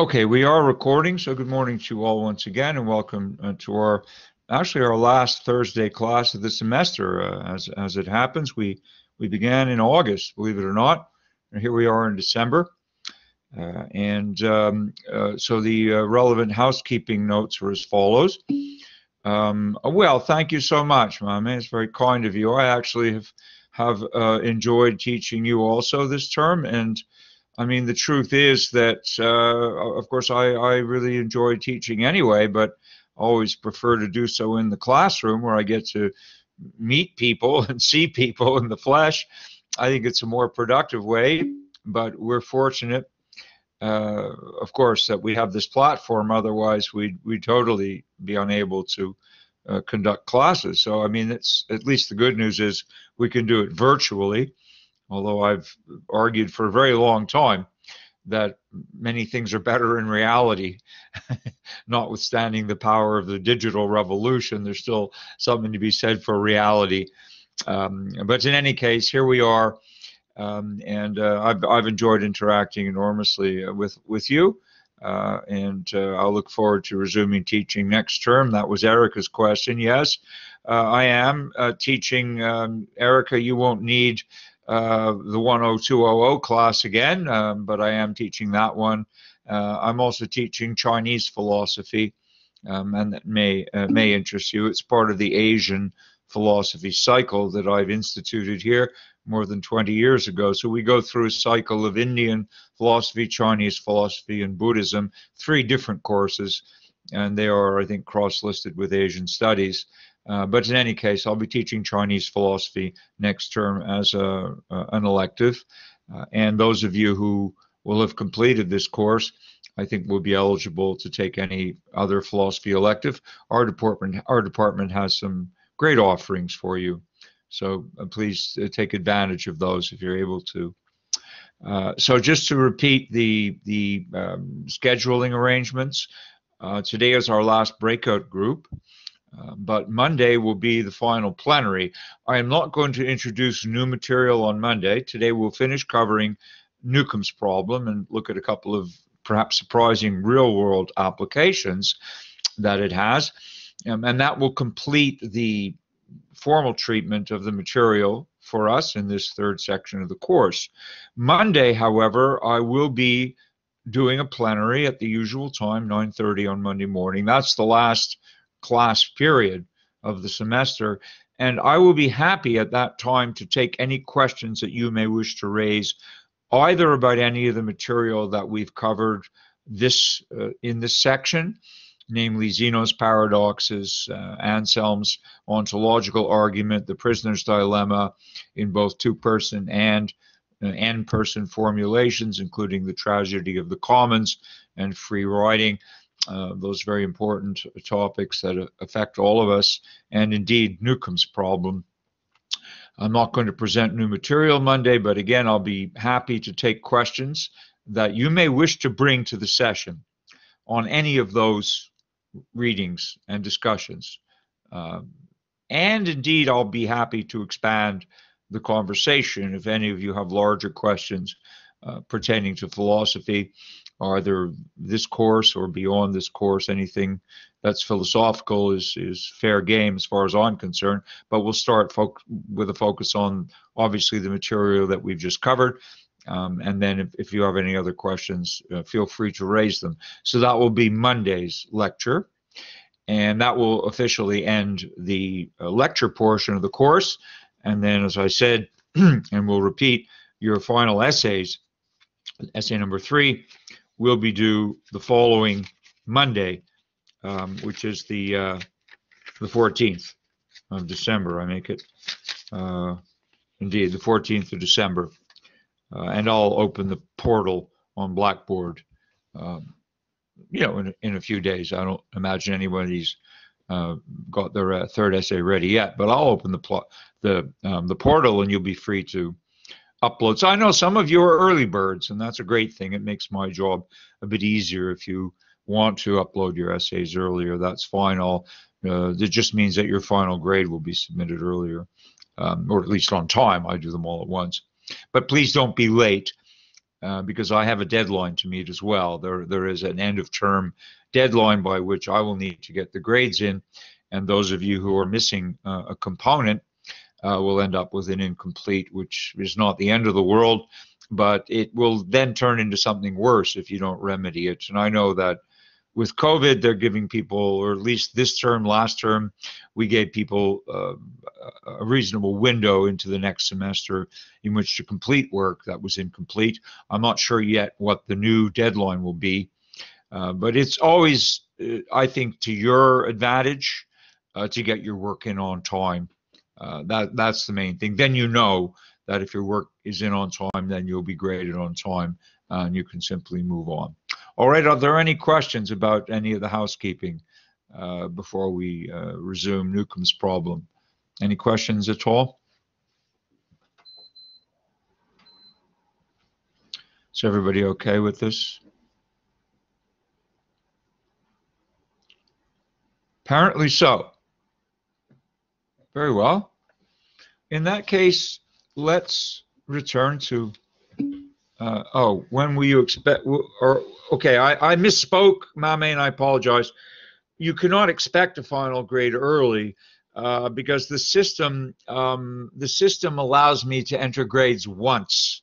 Okay, we are recording, so good morning to you all once again, and welcome uh, to our actually our last Thursday class of the semester. Uh, as as it happens, we we began in August, believe it or not, and here we are in December. Uh, and um, uh, so the uh, relevant housekeeping notes are as follows. Um, well, thank you so much, Mama. It's very kind of you. I actually have have uh, enjoyed teaching you also this term, and I mean, the truth is that, uh, of course, I, I really enjoy teaching anyway, but always prefer to do so in the classroom where I get to meet people and see people in the flesh. I think it's a more productive way, but we're fortunate, uh, of course, that we have this platform. Otherwise, we'd, we'd totally be unable to uh, conduct classes. So, I mean, it's at least the good news is we can do it virtually although I've argued for a very long time that many things are better in reality. Notwithstanding the power of the digital revolution, there's still something to be said for reality. Um, but in any case, here we are, um, and uh, I've, I've enjoyed interacting enormously uh, with with you. Uh, and uh, I'll look forward to resuming teaching next term. That was Erica's question. Yes, uh, I am uh, teaching. Um, Erica, you won't need uh, the 10200 class again, um, but I am teaching that one. Uh, I'm also teaching Chinese philosophy, um, and that may uh, may interest you. It's part of the Asian philosophy cycle that I've instituted here more than 20 years ago. So we go through a cycle of Indian philosophy, Chinese philosophy, and Buddhism, three different courses, and they are, I think, cross-listed with Asian studies. Uh, but in any case, I'll be teaching Chinese philosophy next term as a, uh, an elective. Uh, and those of you who will have completed this course, I think will be eligible to take any other philosophy elective. Our department, our department has some great offerings for you. So uh, please uh, take advantage of those if you're able to. So just to repeat the the um, scheduling arrangements, today is our last breakout group. Uh, but Monday will be the final plenary. I am not going to introduce new material on Monday. Today we'll finish covering Newcomb's problem and look at a couple of perhaps surprising real world applications that it has. Um, and that will complete the formal treatment of the material for us in this third section of the course. Monday, however, I will be doing a plenary at the usual time, 9:30 on Monday morning. That's the last class period of the semester. And I will be happy at that time to take any questions that you may wish to raise, either about any of the material that we've covered this uh, in this section, namely Zeno's paradoxes, uh, Anselm's ontological argument, the prisoner's dilemma in both two-person and uh, n-person formulations, including the tragedy of the commons and free riding uh, those very important topics that affect all of us, and indeed Newcomb's problem. I'm not going to present new material Monday, but again, I'll be happy to take questions that you may wish to bring to the session on any of those readings and discussions. Um, and indeed, I'll be happy to expand the conversation if any of you have larger questions uh, pertaining to philosophy either this course or beyond this course. Anything that's philosophical is is fair game as far as I'm concerned. But we'll start with a focus on obviously the material that we've just covered. Um, and then if, if you have any other questions, uh, feel free to raise them. So that will be Monday's lecture. And that will officially end the uh, lecture portion of the course. And then, as I said, and we'll repeat, your final essays, essay number three, will be due the following Monday, um, which is the uh, the 14th of December. I make it uh, indeed the 14th of December, uh, and I'll open the portal on Blackboard. Um, you know, in, in a few days. I don't imagine anybody's uh, got their uh, third essay ready yet, but I'll open the pl- the um, the portal, and you'll be free to upload. So I know some of you are early birds, and that's a great thing. It makes my job a bit easier if you want to upload your essays earlier. That's fine. I'll, uh, it just means that your final grade will be submitted earlier, um, or at least on time. I do them all at once. But please don't be late. uh, because I have a deadline to meet as well. There, there is an end of term deadline by which I will need to get the grades in, and those of you who are missing uh, a component uh, will end up with an incomplete, which is not the end of the world, but it will then turn into something worse if you don't remedy it. And I know that with COVID, they're giving people, or at least this term, last term, we gave people uh, a reasonable window into the next semester in which to complete work that was incomplete. I'm not sure yet what the new deadline will be, uh, but it's always, uh, I think, to your advantage uh, to get your work in on time. Uh, that that's the main thing. Then you know that if your work is in on time, then you'll be graded on time, and you can simply move on. All right, are there any questions about any of the housekeeping uh, before we uh, resume Newcomb's problem? Any questions at all? Is everybody okay with this? Apparently so. Very well. In that case, let's return to uh, oh, when will you expect? Or okay, I, I misspoke, Mame, and I apologize. You cannot expect a final grade early uh, because the system um, the system allows me to enter grades once,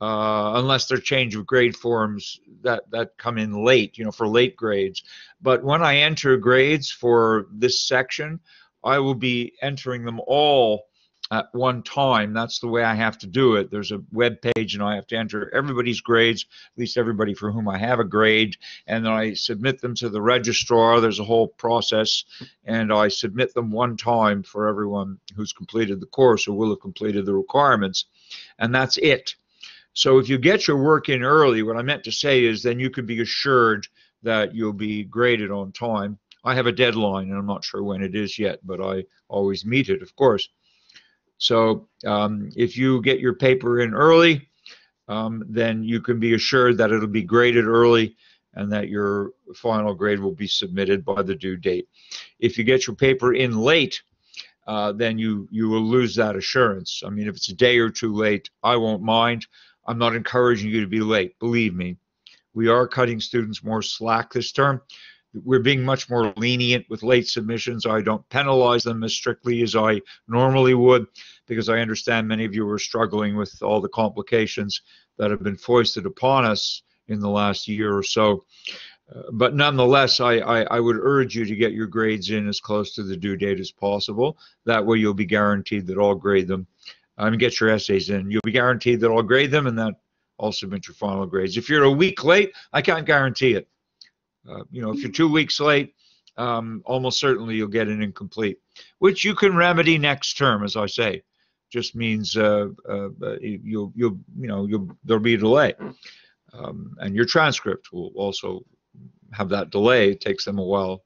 uh, unless they're change of grade forms that that come in late, you know, for late grades. But when I enter grades for this section, I will be entering them all at one time. That's the way I have to do it. There's a web page, and I have to enter everybody's grades, at least everybody for whom I have a grade, and then I submit them to the registrar. There's a whole process, and I submit them one time for everyone who's completed the course or will have completed the requirements, and that's it. So if you get your work in early, what I meant to say is then you can be assured that you'll be graded on time. I have a deadline, and I'm not sure when it is yet, but I always meet it, of course. So um, if you get your paper in early, um, then you can be assured that it'll be graded early and that your final grade will be submitted by the due date. If you get your paper in late, uh, then you you will lose that assurance. I mean, if it's a day or two late, I won't mind. I'm not encouraging you to be late. Believe me, we are cutting students more slack this term we're being much more lenient with late submissions. I don't penalize them as strictly as I normally would because I understand many of you are struggling with all the complications that have been foisted upon us in the last year or so. Uh, but nonetheless, I, I, I, would urge you to get your grades in as close to the due date as possible. That way you'll be guaranteed that I'll grade them. I mean, get your essays in. You'll be guaranteed that I'll grade them and that I'll submit your final grades. If you're a week late, I can't guarantee it. Uh, you know, if you're two weeks late, um, almost certainly you'll get an incomplete, which you can remedy next term, as I say. Just means uh, uh, uh you'll you'll you know you'll there'll be a delay, um, and your transcript will also have that delay. It takes them a while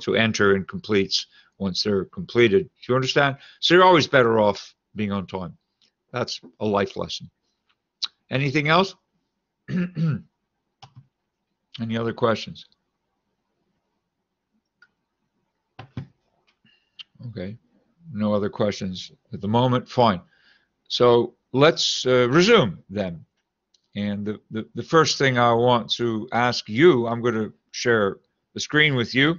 to enter and completes once they're completed. Do you understand? So you're always better off being on time. That's a life lesson. Anything else? Any other questions? Okay, no other questions at the moment. Fine. So let's uh, resume then. And the, the, the, first thing I want to ask you, I'm going to share the screen with you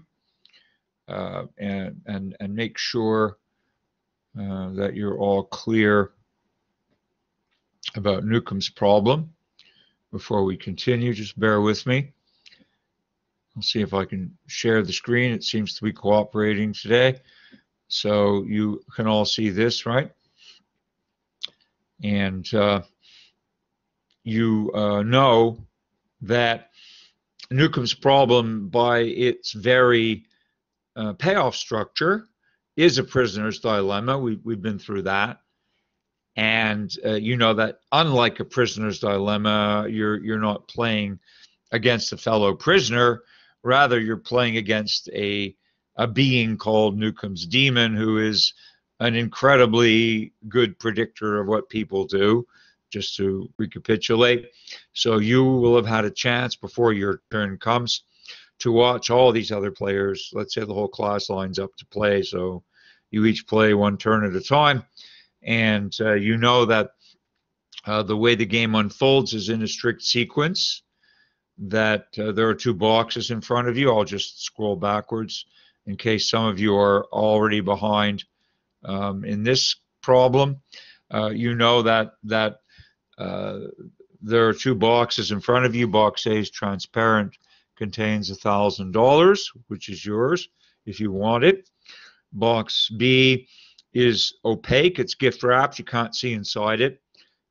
uh, and, and, and make sure uh, that you're all clear about Newcomb's problem. Before we continue, just bear with me. I'll see if I can share the screen. It seems to be cooperating today. So you can all see this, right? And uh, you uh, know that Newcomb's problem, by its very uh, payoff structure, is a prisoner's dilemma. We, we've been through that. And uh, you know that unlike a prisoner's dilemma, you're, you're not playing against a fellow prisoner. Rather, you're playing against a a being called Newcomb's demon, who is an incredibly good predictor of what people do. Just to recapitulate, so you will have had a chance before your turn comes to watch all these other players. Let's say the whole class lines up to play, so you each play one turn at a time, and uh, you know that uh, the way the game unfolds is in a strict sequence that uh, there are two boxes in front of you. I'll just scroll backwards in case some of you are already behind um, in this problem. Uh, you know that that uh, there are two boxes in front of you. Box A is transparent, contains a thousand dollars, which is yours if you want it. Box B is opaque. It's gift wrapped. You can't see inside it.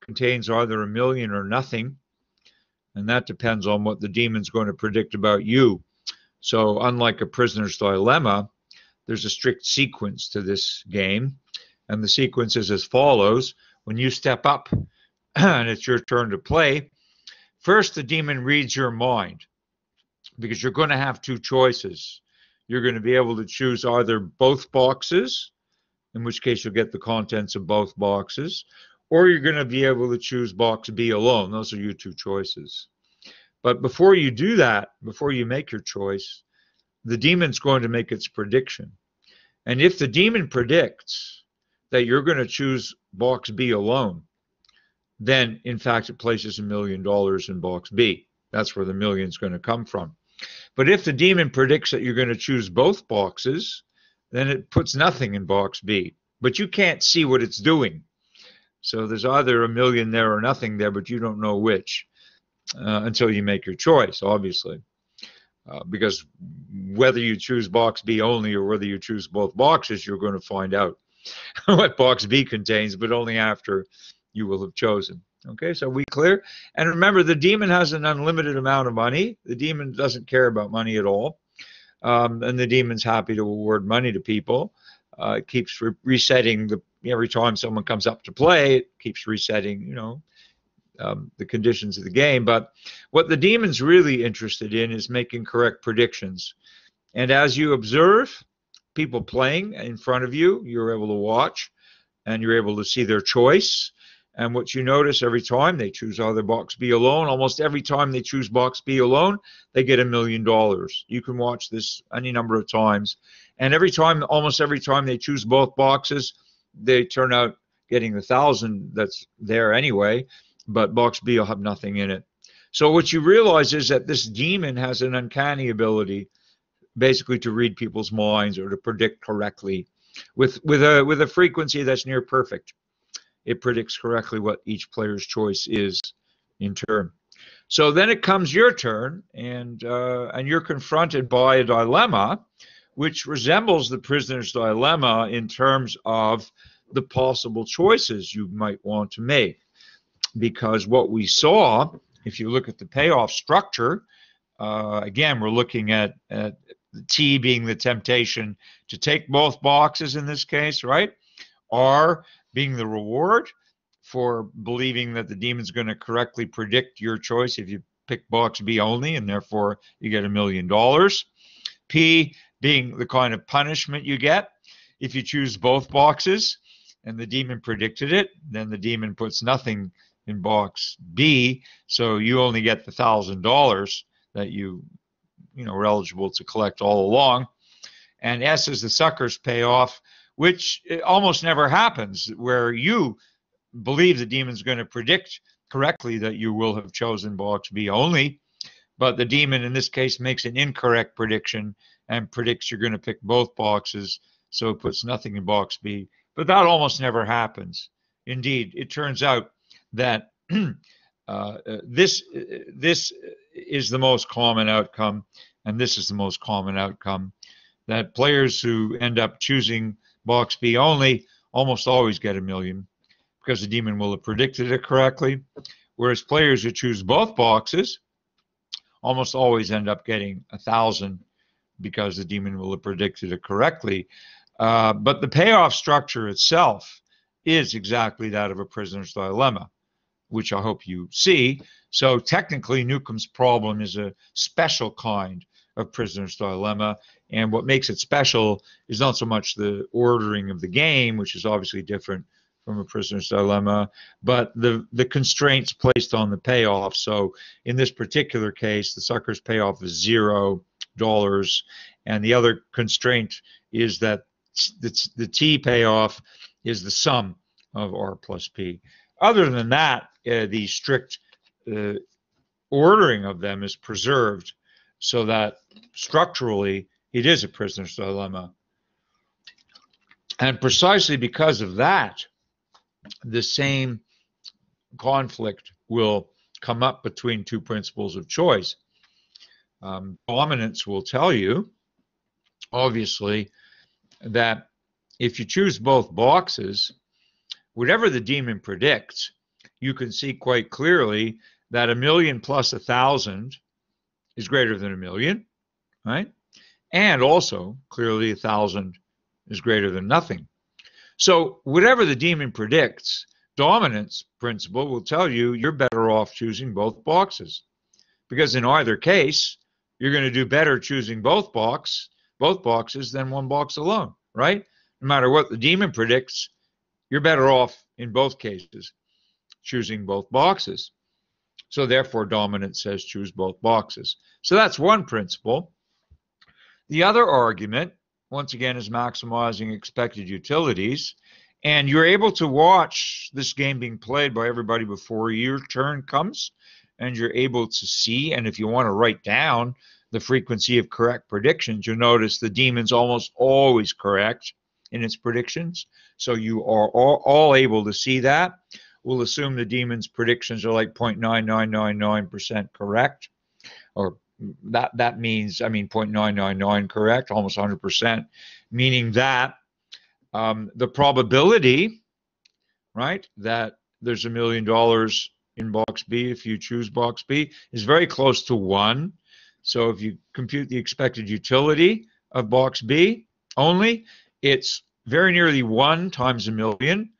Contains either a million or nothing. And that depends on what the demon's going to predict about you. So, unlike a prisoner's dilemma, there's a strict sequence to this game. And the sequence is as follows when you step up and it's your turn to play, first the demon reads your mind because you're going to have two choices. You're going to be able to choose either both boxes in which case you'll get the contents of both boxes, or you're going to be able to choose box B alone. Those are your two choices. But before you do that, before you make your choice, the demon's going to make its prediction. And if the demon predicts that you're going to choose box B alone, then in fact it places a million dollars in box B. That's where the million's going to come from. But if the demon predicts that you're going to choose both boxes, then it puts nothing in box B. But you can't see what it's doing. So there's either a million there or nothing there, but you don't know which uh, until you make your choice, obviously. Uh, because whether you choose box B only or whether you choose both boxes, you're going to find out what box B contains, but only after you will have chosen. Okay, so we clear. And remember, the demon has an unlimited amount of money. The demon doesn't care about money at all um, and the demon's happy to award money to people. Uh, it keeps re- resetting the every time someone comes up to play. It keeps resetting, you know, um, the conditions of the game. But what the demon's really interested in is making correct predictions. And as you observe people playing in front of you, you're able to watch, and you're able to see their choice. And what you notice every time they choose either box B alone, almost every time they choose box B alone, they get a million dollars. You can watch this any number of times. And every time, almost every time they choose both boxes, they turn out getting the thousand that's there anyway, but box B will have nothing in it. So what you realize is that this demon has an uncanny ability basically to read people's minds or to predict correctly with with a with a frequency that's near perfect it predicts correctly what each player's choice is in turn. So then it comes your turn, and uh, and you're confronted by a dilemma, which resembles the prisoner's dilemma in terms of the possible choices you might want to make. Because what we saw, if you look at the payoff structure, uh, again, we're looking at, at T being the temptation to take both boxes in this case, right? R being the reward for believing that the demon's going to correctly predict your choice if you pick box B only, and therefore you get a million dollars. P being the kind of punishment you get if you choose both boxes and the demon predicted it, then the demon puts nothing in box B, so you only get the thousand dollars that you you know are eligible to collect all along. And S is the sucker's payoff, which eh, almost never happens, where you believe the demon's going to predict correctly that you will have chosen box B only, but the demon in this case makes an incorrect prediction and predicts you're going to pick both boxes, so it puts nothing in box B. But that almost never happens. Indeed, it turns out that uh, this this is the most common outcome, and this is the most common outcome that players who end up choosing box B only almost always get a million because the demon will have predicted it correctly. Whereas players who choose both boxes almost always end up getting a thousand because the demon will have predicted it correctly. Uh, but the payoff structure itself is exactly that of a prisoner's dilemma, which I hope you see. So technically, Newcomb's problem is a special kind of prisoner's dilemma. And what makes it special is not so much the ordering of the game, which is obviously different from a prisoner's dilemma, but the, the constraints placed on the payoff. So in this particular case, the sucker's payoff is zero dollars, and the other constraint is that the, the T payoff is the sum of R plus P. other than that, uh, the strict uh, ordering of them is preserved so that structurally it is a prisoner's dilemma. And precisely because of that, the same conflict will come up between two principles of choice. Um, dominance will tell you, obviously, that if you choose both boxes, whatever the demon predicts, you can see quite clearly that a million plus a thousand is greater than a million, right? And also, clearly, a thousand is greater than nothing. So, whatever the demon predicts, dominance principle will tell you you're better off choosing both boxes. Because in either case, you're going to do better choosing both box, both boxes than one box alone, right? No matter what the demon predicts, you're better off in both cases choosing both boxes. So therefore, dominance says choose both boxes. So that's one principle. The other argument, once again, is maximizing expected utilities. And you're able to watch this game being played by everybody before your turn comes. And you're able to see, and if you want to write down the frequency of correct predictions, you'll notice the demon's almost always correct in its predictions. So you are all, all able to see that. We'll assume the demon's predictions are like 0.9999% correct, or that that means I mean 0.999 correct, almost 100%, meaning that um, the probability, right, that there's a million dollars in box B if you choose box B is very close to one. So if you compute the expected utility of box B only, it's very nearly one times a million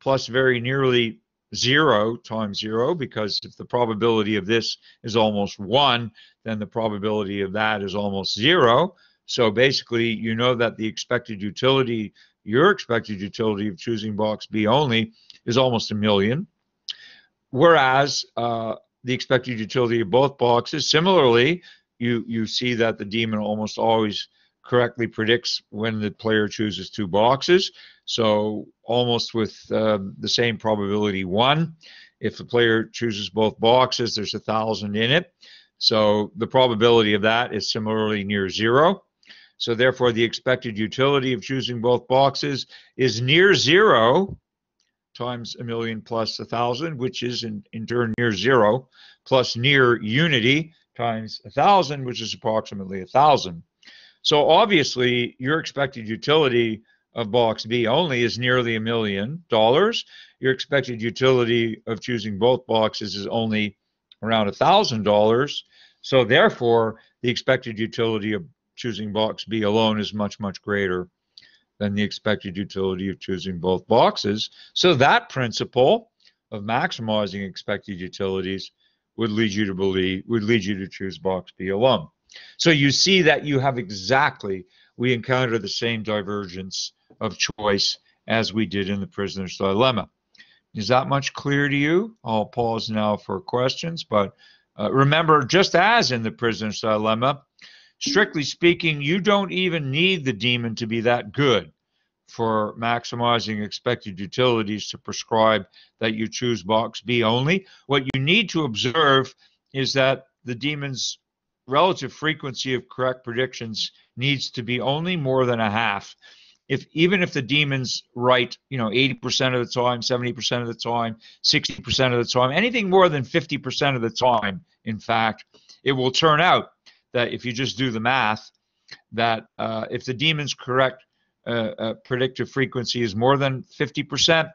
plus very nearly zero times zero because if the probability of this is almost one, then the probability of that is almost zero. So basically, you know that the expected utility, your expected utility of choosing box B only is almost a million. Whereas uh, the expected utility of both boxes, similarly, you, you see that the demon almost always correctly predicts when the player chooses two boxes. So almost with uh, the same probability one. If the player chooses both boxes, there's a thousand in it. So the probability of that is similarly near zero. So therefore, the expected utility of choosing both boxes is near zero times a million plus a thousand, which is in, in turn near zero, plus near unity times a thousand, which is approximately a thousand. So obviously, your expected utility of box B only is nearly a million dollars. Your expected utility of choosing both boxes is only around a thousand dollars. So therefore, the expected utility of choosing box B alone is much, much greater than the expected utility of choosing both boxes. So that principle of maximizing expected utilities would lead you to believe would lead you to choose box B alone. So you see that you have exactly we encounter the same divergence of choice as we did in the prisoner's dilemma. Is that much clear to you? I'll pause now for questions, but uh, remember, just as in the prisoner's dilemma, strictly speaking, you don't even need the demon to be that good for maximizing expected utilities to prescribe that you choose box B only. What you need to observe is that the demon's relative frequency of correct predictions needs to be only more than a half if even if the demons right, you know, 80% of the time, 70% of the time, 60% of the time, anything more than 50% of the time, in fact, it will turn out that if you just do the math, that uh, if the demon's correct uh, uh, predictive frequency is more than 50%,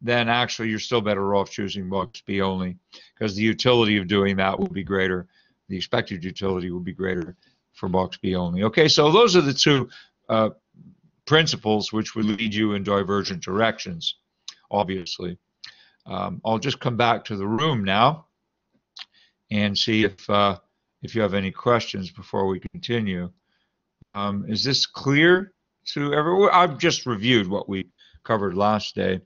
then actually you're still better off choosing box B only because the utility of doing that will be greater. The expected utility will be greater for box B only. Okay, so those are the two uh, principles which would lead you in divergent directions, obviously. Um, I'll just come back to the room now and see if uh, if you have any questions before we continue. Um, is this clear to everyone? I've just reviewed what we covered last day.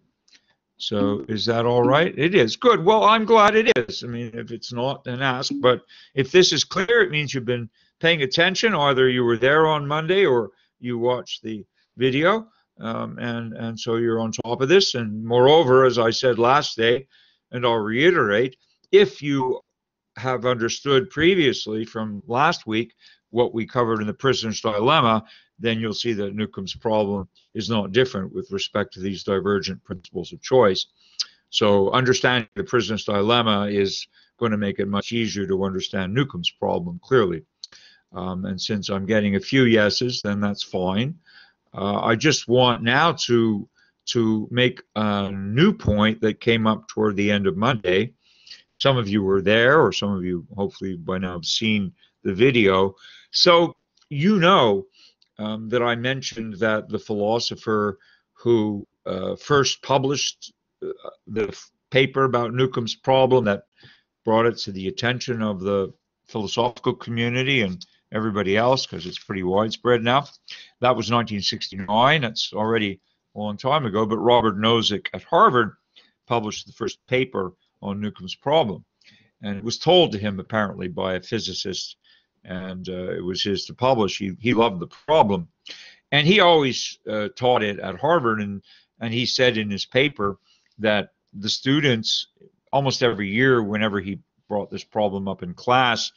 So is that all right? It is. Good. Well, I'm glad it is. I mean, if it's not, then ask. But if this is clear, it means you've been paying attention. Either you were there on Monday or you watched the video. Um, and, and so you're on top of this. And moreover, as I said last day, and I'll reiterate, if you have understood previously from last week what we covered in the prisoner's dilemma, then you'll see that Newcomb's problem is not different with respect to these divergent principles of choice. So understanding the prisoner's dilemma is going to make it much easier to understand Newcomb's problem clearly. Um, and since I'm getting a few yeses, then that's fine. Uh, I just want now to to make a new point that came up toward the end of Monday. Some of you were there, or some of you hopefully by now have seen the video. So you know um, that I mentioned that the philosopher who uh, first published uh, the paper about Newcomb's problem that brought it to the attention of the philosophical community and everybody else because it's pretty widespread now. That was 1969. That's already a long time ago. But Robert Nozick at Harvard published the first paper on Newcomb's problem. And it was told to him apparently by a physicist, and uh, it was his to publish. He, he loved the problem. And he always uh, taught it at Harvard, and, and he said in his paper that the students, almost every year, whenever he brought this problem up in class,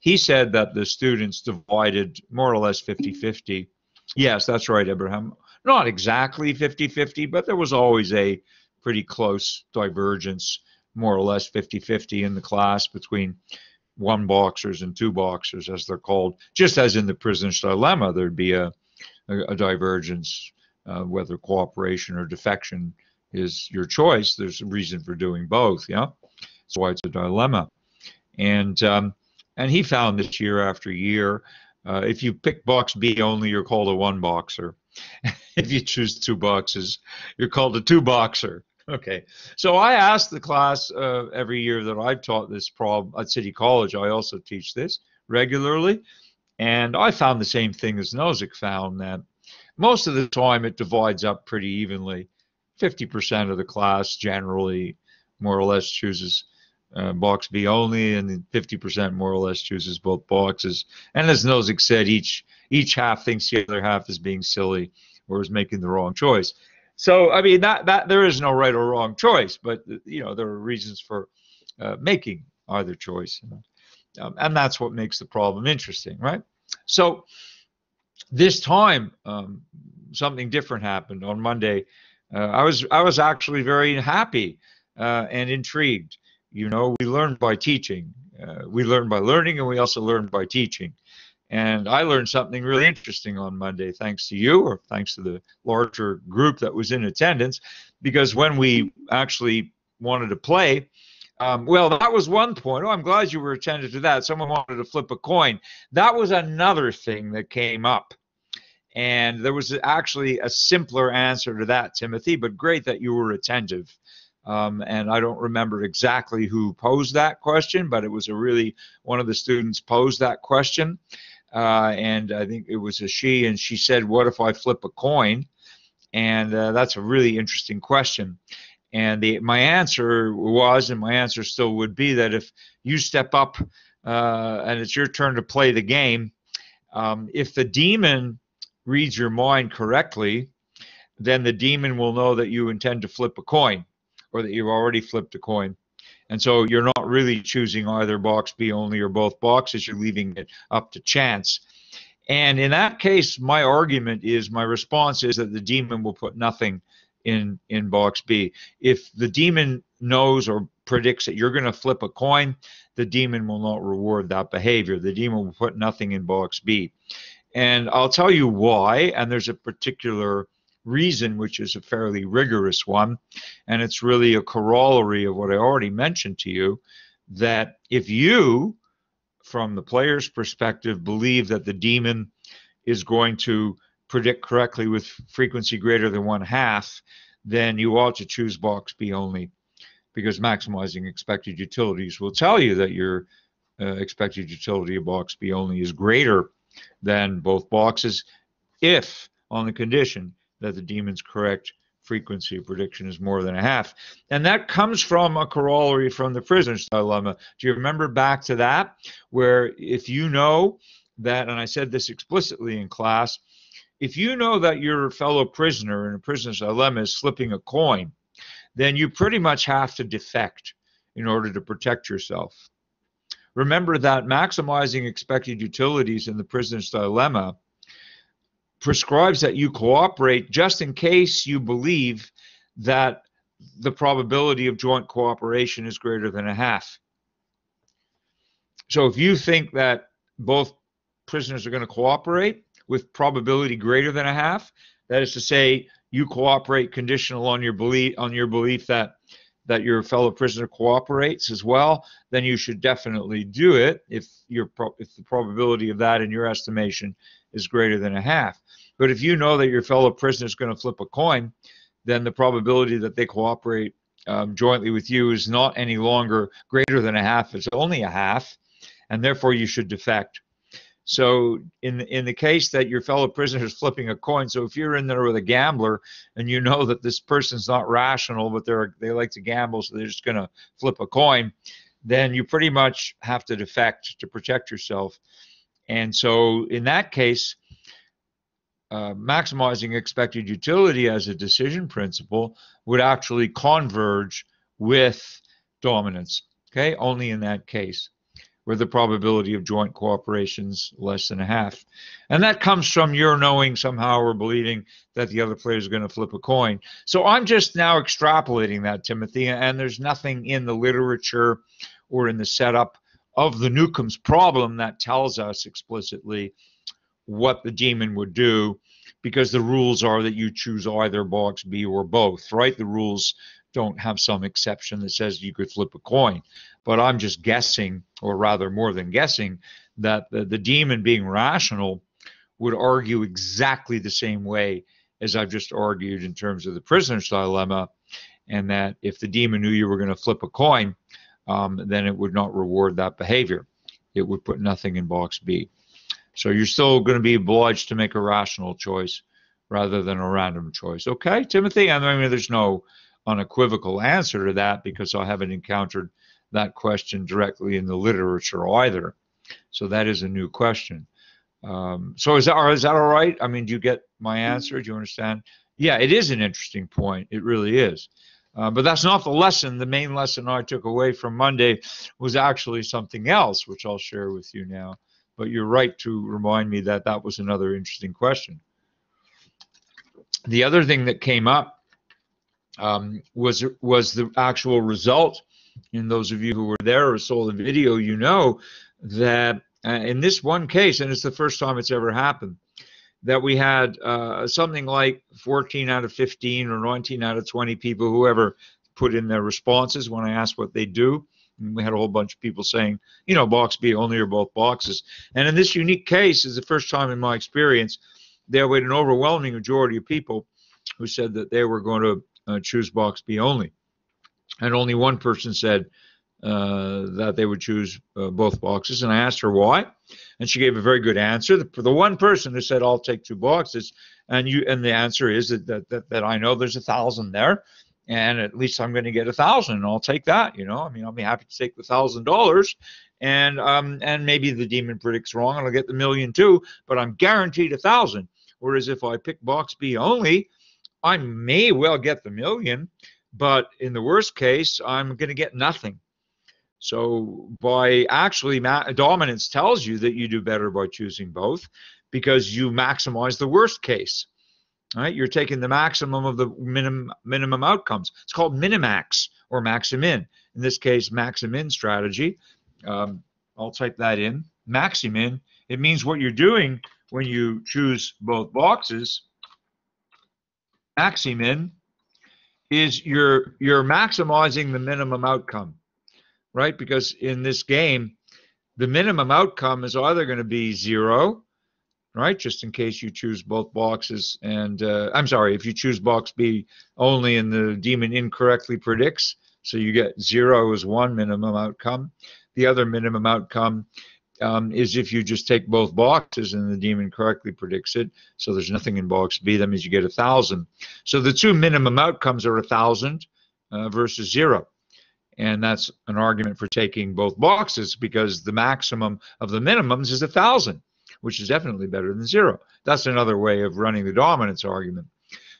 he said that the students divided more or less 50 50. Yes, that's right, Abraham. Not exactly 50 50, but there was always a pretty close divergence, more or less 50 50 in the class between one boxers and two boxers, as they're called. Just as in the prisoner's dilemma, there'd be a, a, a divergence, uh, whether cooperation or defection is your choice. There's a reason for doing both, yeah? That's why it's a dilemma. And um, and he found this year after year. Uh, if you pick box B only, you're called a one boxer. if you choose two boxes, you're called a two boxer. Okay, so I asked the class uh, every year that I've taught this problem at City College. I also teach this regularly, and I found the same thing as Nozick found that most of the time it divides up pretty evenly. 50% of the class generally more or less chooses uh, box B only, and 50% more or less chooses both boxes. And as Nozick said, each each half thinks the other half is being silly or is making the wrong choice. So I mean that that there is no right or wrong choice, but you know there are reasons for uh, making either choice, um, and that's what makes the problem interesting, right? So this time um, something different happened on Monday. Uh, I was I was actually very happy uh, and intrigued you know, we learn by teaching. Uh, we learn by learning, and we also learn by teaching. And I learned something really interesting on Monday, thanks to you, or thanks to the larger group that was in attendance, because when we actually wanted to play, um, well, that was one point. Oh, I'm glad you were attentive to that. Someone wanted to flip a coin. That was another thing that came up. And there was actually a simpler answer to that, Timothy, but great that you were attentive. Um, and I don't remember exactly who posed that question, but it was a really one of the students posed that question, uh, and I think it was a she, and she said, "What if I flip a coin?" And uh, that's a really interesting question. And the, my answer was, and my answer still would be that if you step up uh, and it's your turn to play the game, um, if the demon reads your mind correctly, then the demon will know that you intend to flip a coin or that you've already flipped a coin. And so you're not really choosing either box B only or both boxes, you're leaving it up to chance. And in that case, my argument is my response is that the demon will put nothing in in box B. If the demon knows or predicts that you're going to flip a coin, the demon will not reward that behavior. The demon will put nothing in box B. And I'll tell you why, and there's a particular reason, which is a fairly rigorous one. And it's really a corollary of what I already mentioned to you that if you, from the player's perspective, believe that the demon is going to predict correctly with frequency greater than one half, then you ought to choose box B only because maximizing expected utilities will tell you that your uh, expected utility of box B only is greater than both boxes if on the condition that the demon's correct frequency prediction is more than a half. And that comes from a corollary from the prisoner's dilemma. Do you remember back to that? Where if you know that, and I said this explicitly in class, if you know that your fellow prisoner in a prisoner's dilemma is slipping a coin, then you pretty much have to defect in order to protect yourself. Remember that maximizing expected utilities in the prisoner's dilemma prescribes that you cooperate just in case you believe that the probability of joint cooperation is greater than a half. So if you think that both prisoners are going to cooperate with probability greater than a half, that is to say, you cooperate conditional on your belief on your belief that that your fellow prisoner cooperates as well, then you should definitely do it if your if the probability of that in your estimation is greater than a half. But if you know that your fellow prisoner is going to flip a coin, then the probability that they cooperate um, jointly with you is not any longer greater than a half. It's only a half, and therefore you should defect. So in in the case that your fellow prisoner is flipping a coin, so if you're in there with a gambler and you know that this person's not rational, but they're they like to gamble, so they're just going to flip a coin, then you pretty much have to defect to protect yourself. And so in that case, uh, maximizing expected utility as a decision principle would actually converge with dominance. Okay, only in that case where the probability of joint cooperation is less than a half. And that comes from your knowing somehow or believing that the other player is going to flip a coin. So I'm just now extrapolating that, Timothy, and there's nothing in the literature or in the setup of the Newcomb's problem that tells us explicitly what the demon would do because the rules are that you choose either box B or both, right? The rules don't have some exception that says you could flip a coin. But I'm just guessing, or rather more than guessing, that the, the demon being rational would argue exactly the same way as I've just argued in terms of the prisoner's dilemma, and that if the demon knew you were going to flip a coin, um, then it would not reward that behavior. It would put nothing in box B. So you're still going to be obliged to make a rational choice rather than a random choice. Okay, Timothy? I mean, there's no unequivocal answer to that because I haven't encountered that question directly in the literature either. So that is a new question. Um, so is that, is that all right? I mean, do you get my answer? Do you understand? Yeah, it is an interesting point. It really is. Uh, but that's not the lesson. The main lesson I took away from Monday was actually something else, which I'll share with you now. But you're right to remind me that that was another interesting question. The other thing that came up um, was was the actual result. And those of you who were there or saw the video, you know that uh, in this one case, and it's the first time it's ever happened, that we had uh, something like 14 out of 15 or 19 out of 20 people, whoever put in their responses when I asked what they do. And we had a whole bunch of people saying, you know, box B only or both boxes. And in this unique case, is the first time in my experience, there was an overwhelming majority of people who said that they were going to uh, choose box B only. And only one person said uh, that they would choose uh, both boxes. And I asked her why, and she gave a very good answer. The, the one person who said I'll take two boxes, and you and the answer is that that, that, that I know there's a thousand there, and at least I'm going to get a thousand, and I'll take that. You know, I mean, I'll be happy to take the thousand dollars, and um and maybe the demon predicts wrong, and I'll get the million too, but I'm guaranteed a thousand. Whereas if I pick box B only, I may well get the million, but in the worst case, I'm going to get nothing. So by actually dominance tells you that you do better by choosing both because you maximize the worst case. Right? You're taking the maximum of the minimum minimum outcomes. It's called minimax or maximin. In this case, maximin strategy. Um, I'll type that in. Maximin. It means what you're doing when you choose both boxes maximin is you're you're maximizing the minimum outcome, right? Because in this game, the minimum outcome is either going to be zero, right? Just in case you choose both boxes, and uh, I'm sorry, if you choose box B only and the demon incorrectly predicts, so you get zero as one minimum outcome. The other minimum outcome um, is if you just take both boxes and the demon correctly predicts it. So there's nothing in box B. That means you get a thousand. So the two minimum outcomes are a thousand uh, versus zero. And that's an argument for taking both boxes because the maximum of the minimums is a thousand. which is definitely better than zero. That's another way of running the dominance argument.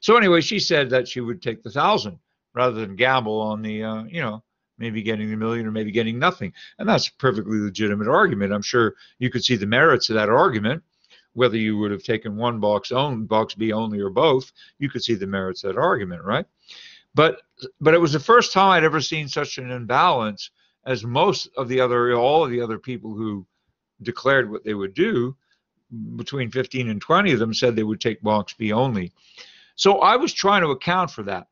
So anyway, she said that she would take the thousand rather than gamble on the, uh, you know, maybe getting the million or maybe getting nothing. And that's a perfectly legitimate argument. I'm sure you could see the merits of that argument. Whether you would have taken one box own, box B only, or both, you could see the merits of that argument, right? But but it was the first time I'd ever seen such an imbalance as most of the other all of the other people who declared what they would do between 15 and 20 of them said they would take box B only. So I was trying to account for that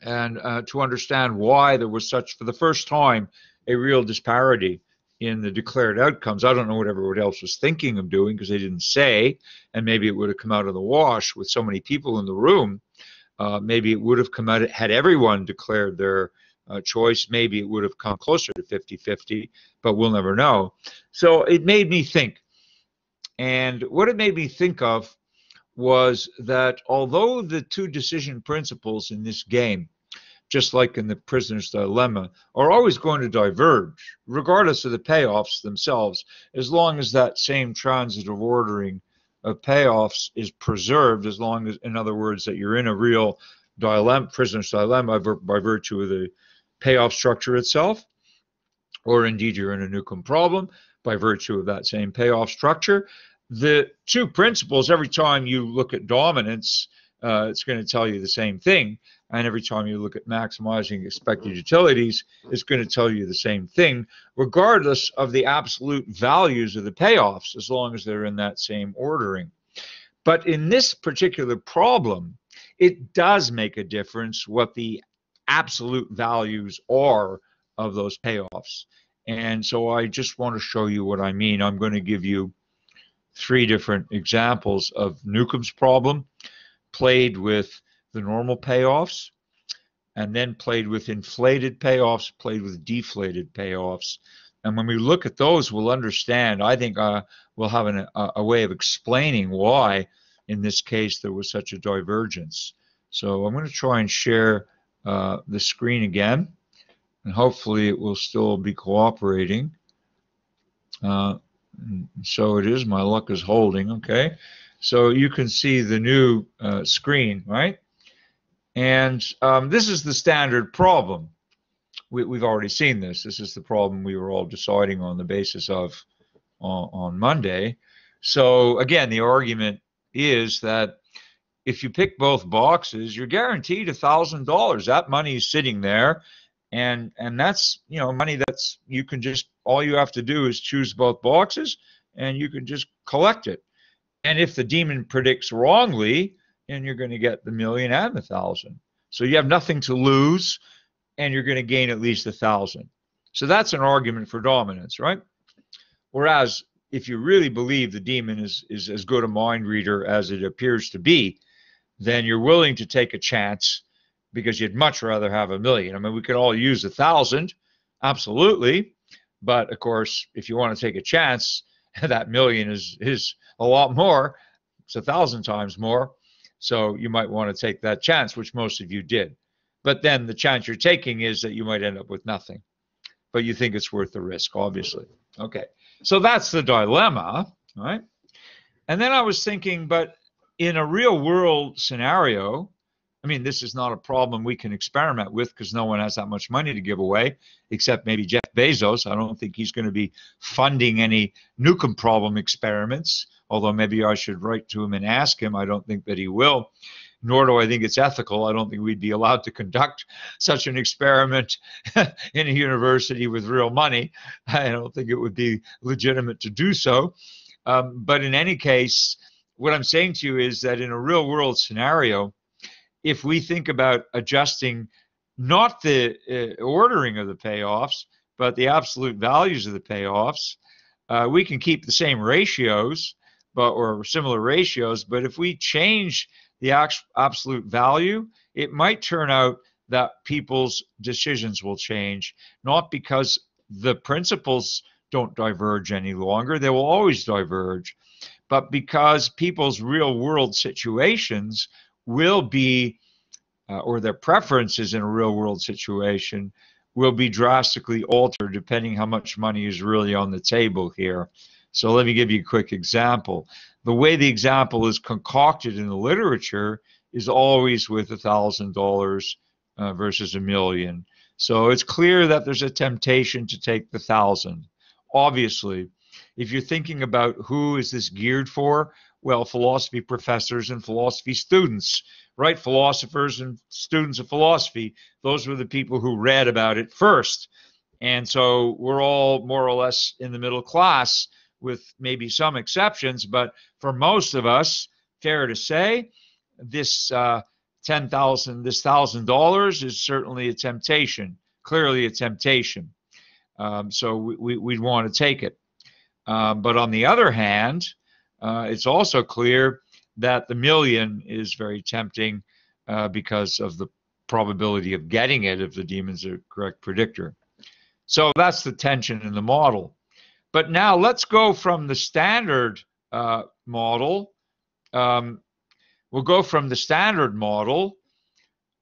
and uh, to understand why there was such, for the first time, a real disparity in the declared outcomes. I don't know what everyone else was thinking of doing because they didn't say, and maybe it would have come out of the wash with so many people in the room. Uh, maybe it would have come out had everyone declared their uh, choice. Maybe it would have come closer to 50 50, but we'll never know. So it made me think. And what it made me think of was that although the two decision principles in this game, just like in the prisoner's dilemma, are always going to diverge, regardless of the payoffs themselves, as long as that same transitive ordering of payoffs is preserved, as long as, in other words, that you're in a real dilemma, prisoner's dilemma by virtue of the payoff structure itself, or indeed you're in a Newcomb problem by virtue of that same payoff structure, the two principles, every time you look at dominance, uh, it's going to tell you the same thing. And every time you look at maximizing expected utilities, it's going to tell you the same thing, regardless of the absolute values of the payoffs, as long as they're in that same ordering. But in this particular problem, it does make a difference what the absolute values are of those payoffs. And so I just want to show you what I mean. I'm going to give you three different examples of Newcomb's problem, played with the normal payoffs, and then played with inflated payoffs, played with deflated payoffs. And when we look at those, we'll understand. I think uh, we'll have an, a, a way of explaining why, in this case, there was such a divergence. So I'm going to try and share uh, the screen again, and hopefully it will still be cooperating. Uh, so it is. My luck is holding. Okay. So you can see the new uh, screen, right? And um, this is the standard problem. We, have already seen this. This is the problem we were all deciding on the basis of on, on Monday. So again, the argument is that if you pick both boxes, you're guaranteed a thousand dollars. That money is sitting there, and and that's you know money that's you can just all you have to do is choose both boxes and you can just collect it and if the demon predicts wrongly then you're going to get the million and the thousand so you have nothing to lose and you're going to gain at least a thousand so that's an argument for dominance right whereas if you really believe the demon is is as good a mind reader as it appears to be then you're willing to take a chance because you'd much rather have a million. I mean, we could all use a thousand, absolutely. But of course, if you want to take a chance, that million is is a lot more. It's a thousand times more. So you might want to take that chance, which most of you did. But then the chance you're taking is that you might end up with nothing. But you think it's worth the risk, obviously. Okay. So that's the dilemma, right? And then I was thinking, but in a real world scenario, I mean, this is not a problem we can experiment with because no one has that much money to give away, except maybe Jeff Bezos. I don't think he's going to be funding any Newcomb problem experiments, although maybe I should write to him and ask him. I don't think that he will, nor do I think it's ethical. I don't think we'd be allowed to conduct such an experiment in a university with real money. I don't think it would be legitimate to do so. Um, but in any case, what I'm saying to you is that in a real world scenario, if we think about adjusting not the uh, ordering of the payoffs, but the absolute values of the payoffs, uh, we can keep the same ratios, but or similar ratios. But if we change the absolute value, it might turn out that people's decisions will change, not because the principles don't diverge any longer; they will always diverge, but because people's real world situations will be, uh, or their preferences in a real world situation will be drastically altered depending how much money is really on the table here. So let me give you a quick example. The way the example is concocted in the literature is always with a thousand dollars uh, versus a million. So it's clear that there's a temptation to take the thousand. Obviously, if you're thinking about who is this geared for, well, philosophy professors and philosophy students, right? Philosophers and students of philosophy, those were the people who read about it first. And so we're all more or less in the middle class with maybe some exceptions, but for most of us, fair to say, this uh, ten thousand, this thousand dollars is certainly a temptation, clearly a temptation. Um, so we, we, would want to take it. Um, but on the other hand, uh, it's also clear that the million is very tempting uh, because of the probability of getting it if the demon's a correct predictor. So that's the tension in the model. But now let's go from the standard uh, model. Um, we'll go from the standard model.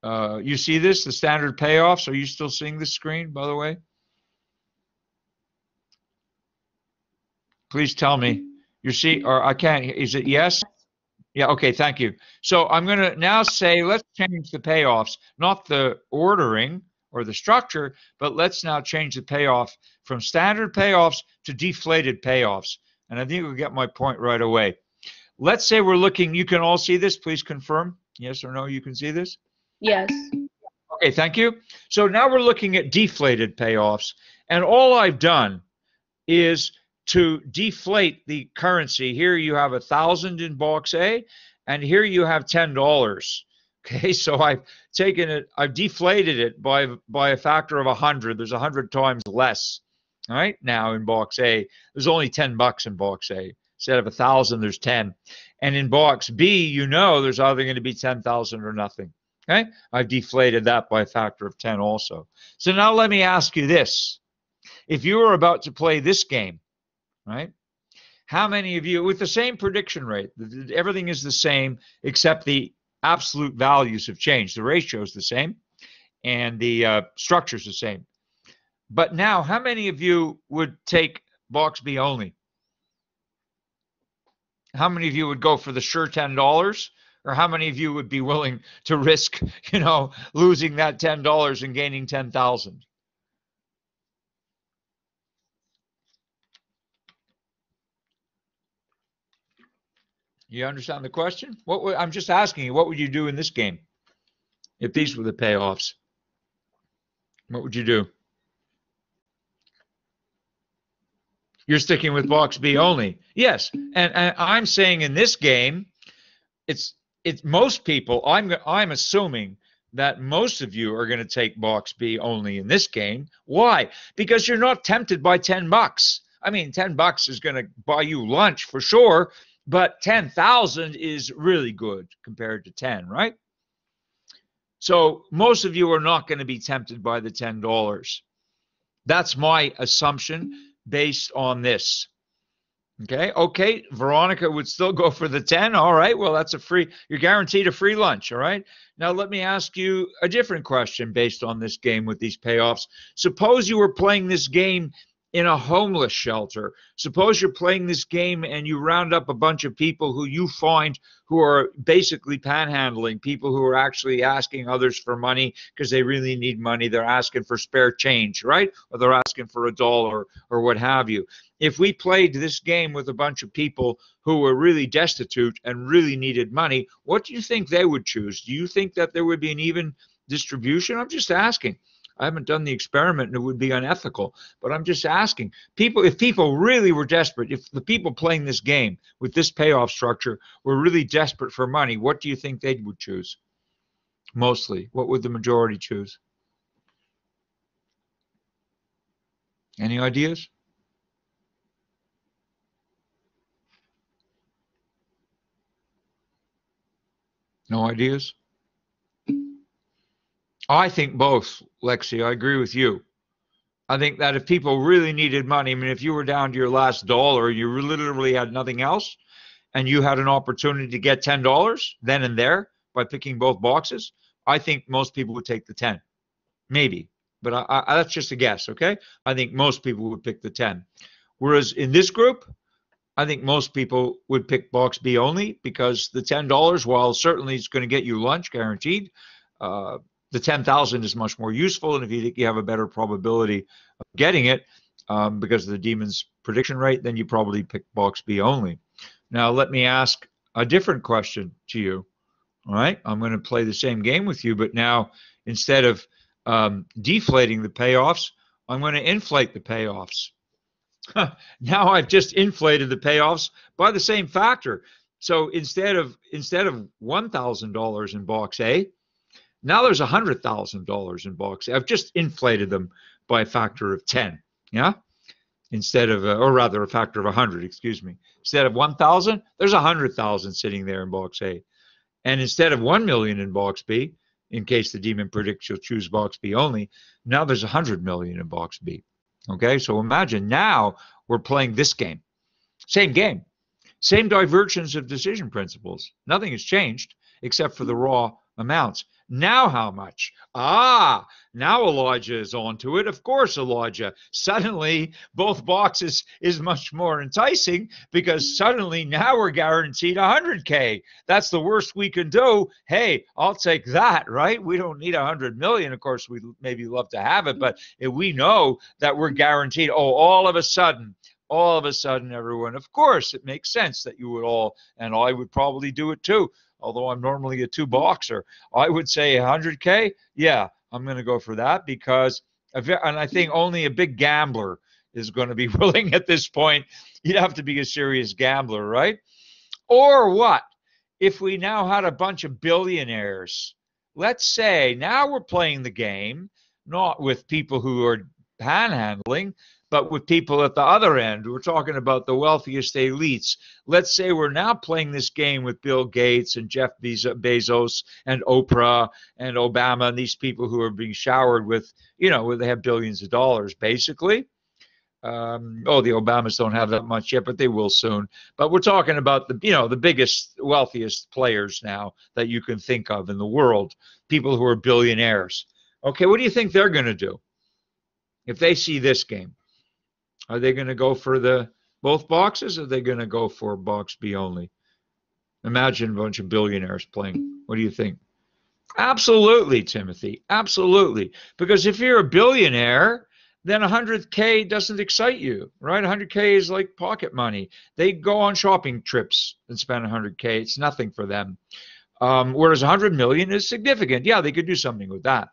Uh, you see this, the standard payoffs? Are you still seeing the screen, by the way? Please tell me. You see, or I can't, is it yes? Yeah, okay, thank you. So I'm going to now say, let's change the payoffs, not the ordering or the structure, but let's now change the payoff from standard payoffs to deflated payoffs. And I think you'll get my point right away. Let's say we're looking, you can all see this, please confirm. Yes or no, you can see this? Yes. Okay, thank you. So now we're looking at deflated payoffs. And all I've done is to deflate the currency. Here you have a thousand in box A, and here you have ten dollars. Okay, so I've taken it, I've deflated it by by a factor of a hundred. There's a hundred times less. Right, now in box A, there's only ten bucks in box A. Instead of a thousand, there's ten. And in box B, you know there's either going to be ten thousand or nothing. Okay, I've deflated that by a factor of ten also. So now let me ask you this: If you were about to play this game, right? How many of you, with the same prediction rate, everything is the same except the absolute values have changed. The ratio is the same and the uh, structure is the same. But now, how many of you would take box B only? How many of you would go for the sure $10? Or how many of you would be willing to risk, you know, losing that $10 and gaining 10,000? You understand the question? What would, I'm just asking you, what would you do in this game if these were the payoffs? What would you do? You're sticking with box B only. Yes, and, and I'm saying in this game, it's it's most people. I'm I'm assuming that most of you are going to take box B only in this game. Why? Because you're not tempted by 10 bucks. I mean, 10 bucks is going to buy you lunch for sure, but 10,000 is really good compared to 10, right? So most of you are not going to be tempted by the $10. That's my assumption based on this. Okay, okay, Veronica would still go for the 10. All right, well, that's a free, you're guaranteed a free lunch. All right, now let me ask you a different question based on this game with these payoffs. Suppose you were playing this game in a homeless shelter. Suppose you're playing this game and you round up a bunch of people who you find who are basically panhandling, people who are actually asking others for money because they really need money. They're asking for spare change, right? Or they're asking for a dollar or what have you. If we played this game with a bunch of people who were really destitute and really needed money, what do you think they would choose? Do you think that there would be an even distribution? I'm just asking. I haven't done the experiment and it would be unethical. But I'm just asking people if people really were desperate, if the people playing this game with this payoff structure were really desperate for money, what do you think they would choose? Mostly. What would the majority choose? Any ideas? No ideas? I think both, Lexi. I agree with you. I think that if people really needed money, I mean, if you were down to your last dollar, you literally had nothing else, and you had an opportunity to get ten dollars then and there by picking both boxes, I think most people would take the ten, maybe, but I, I, that's just a guess. Okay, I think most people would pick the ten. Whereas in this group, I think most people would pick box B only because the ten dollars, while certainly it's going to get you lunch guaranteed, uh, the ten thousand is much more useful, and if you think you have a better probability of getting it um, because of the demon's prediction rate, then you probably pick box B only. Now let me ask a different question to you. All right, I'm going to play the same game with you, but now instead of um, deflating the payoffs, I'm going to inflate the payoffs. now I've just inflated the payoffs by the same factor. So instead of instead of one thousand dollars in box A, now there's hundred thousand dollars in box A. I've just inflated them by a factor of ten. Yeah, instead of uh, or rather a factor of a hundred. Excuse me. Instead of one thousand, there's a hundred thousand sitting there in box A, and instead of one million in box B, in case the demon predicts you'll choose box B only, now there's a hundred million in box B. Okay, so imagine now we're playing this game. Same game, same divergence of decision principles. Nothing has changed except for the raw amounts. Now, how much? Ah, now Elijah is onto it. Of course, Elijah. Suddenly, both boxes is much more enticing because suddenly now we're guaranteed 100K. That's the worst we can do. Hey, I'll take that, right? We don't need 100 million. Of course, we maybe love to have it, but we know that we're guaranteed, oh, all of a sudden, all of a sudden, everyone, of course, it makes sense that you would all, and I would probably do it too although I'm normally a two boxer. I would say 100K. Yeah, I'm going to go for that because, and I think only a big gambler is going to be willing at this point. You'd have to be a serious gambler, right? Or what? If we now had a bunch of billionaires, let's say now we're playing the game, not with people who are panhandling, but with people at the other end. We're talking about the wealthiest elites. Let's say we're now playing this game with Bill Gates and Jeff Bezos and Oprah and Obama and these people who are being showered with, you know, where they have billions of dollars, basically. Um, oh, the Obamas don't have that much yet, but they will soon. But we're talking about the, you know, the biggest, wealthiest players now that you can think of in the world, people who are billionaires. Okay, what do you think they're going to do if they see this game? Are they going to go for the both boxes? Or are they going to go for box B only? Imagine a bunch of billionaires playing. What do you think? Absolutely, Timothy. Absolutely. Because if you're a billionaire, then 100K doesn't excite you, right? 100K is like pocket money. They go on shopping trips and spend 100K. It's nothing for them. Um, whereas 100 million is significant. Yeah, they could do something with that.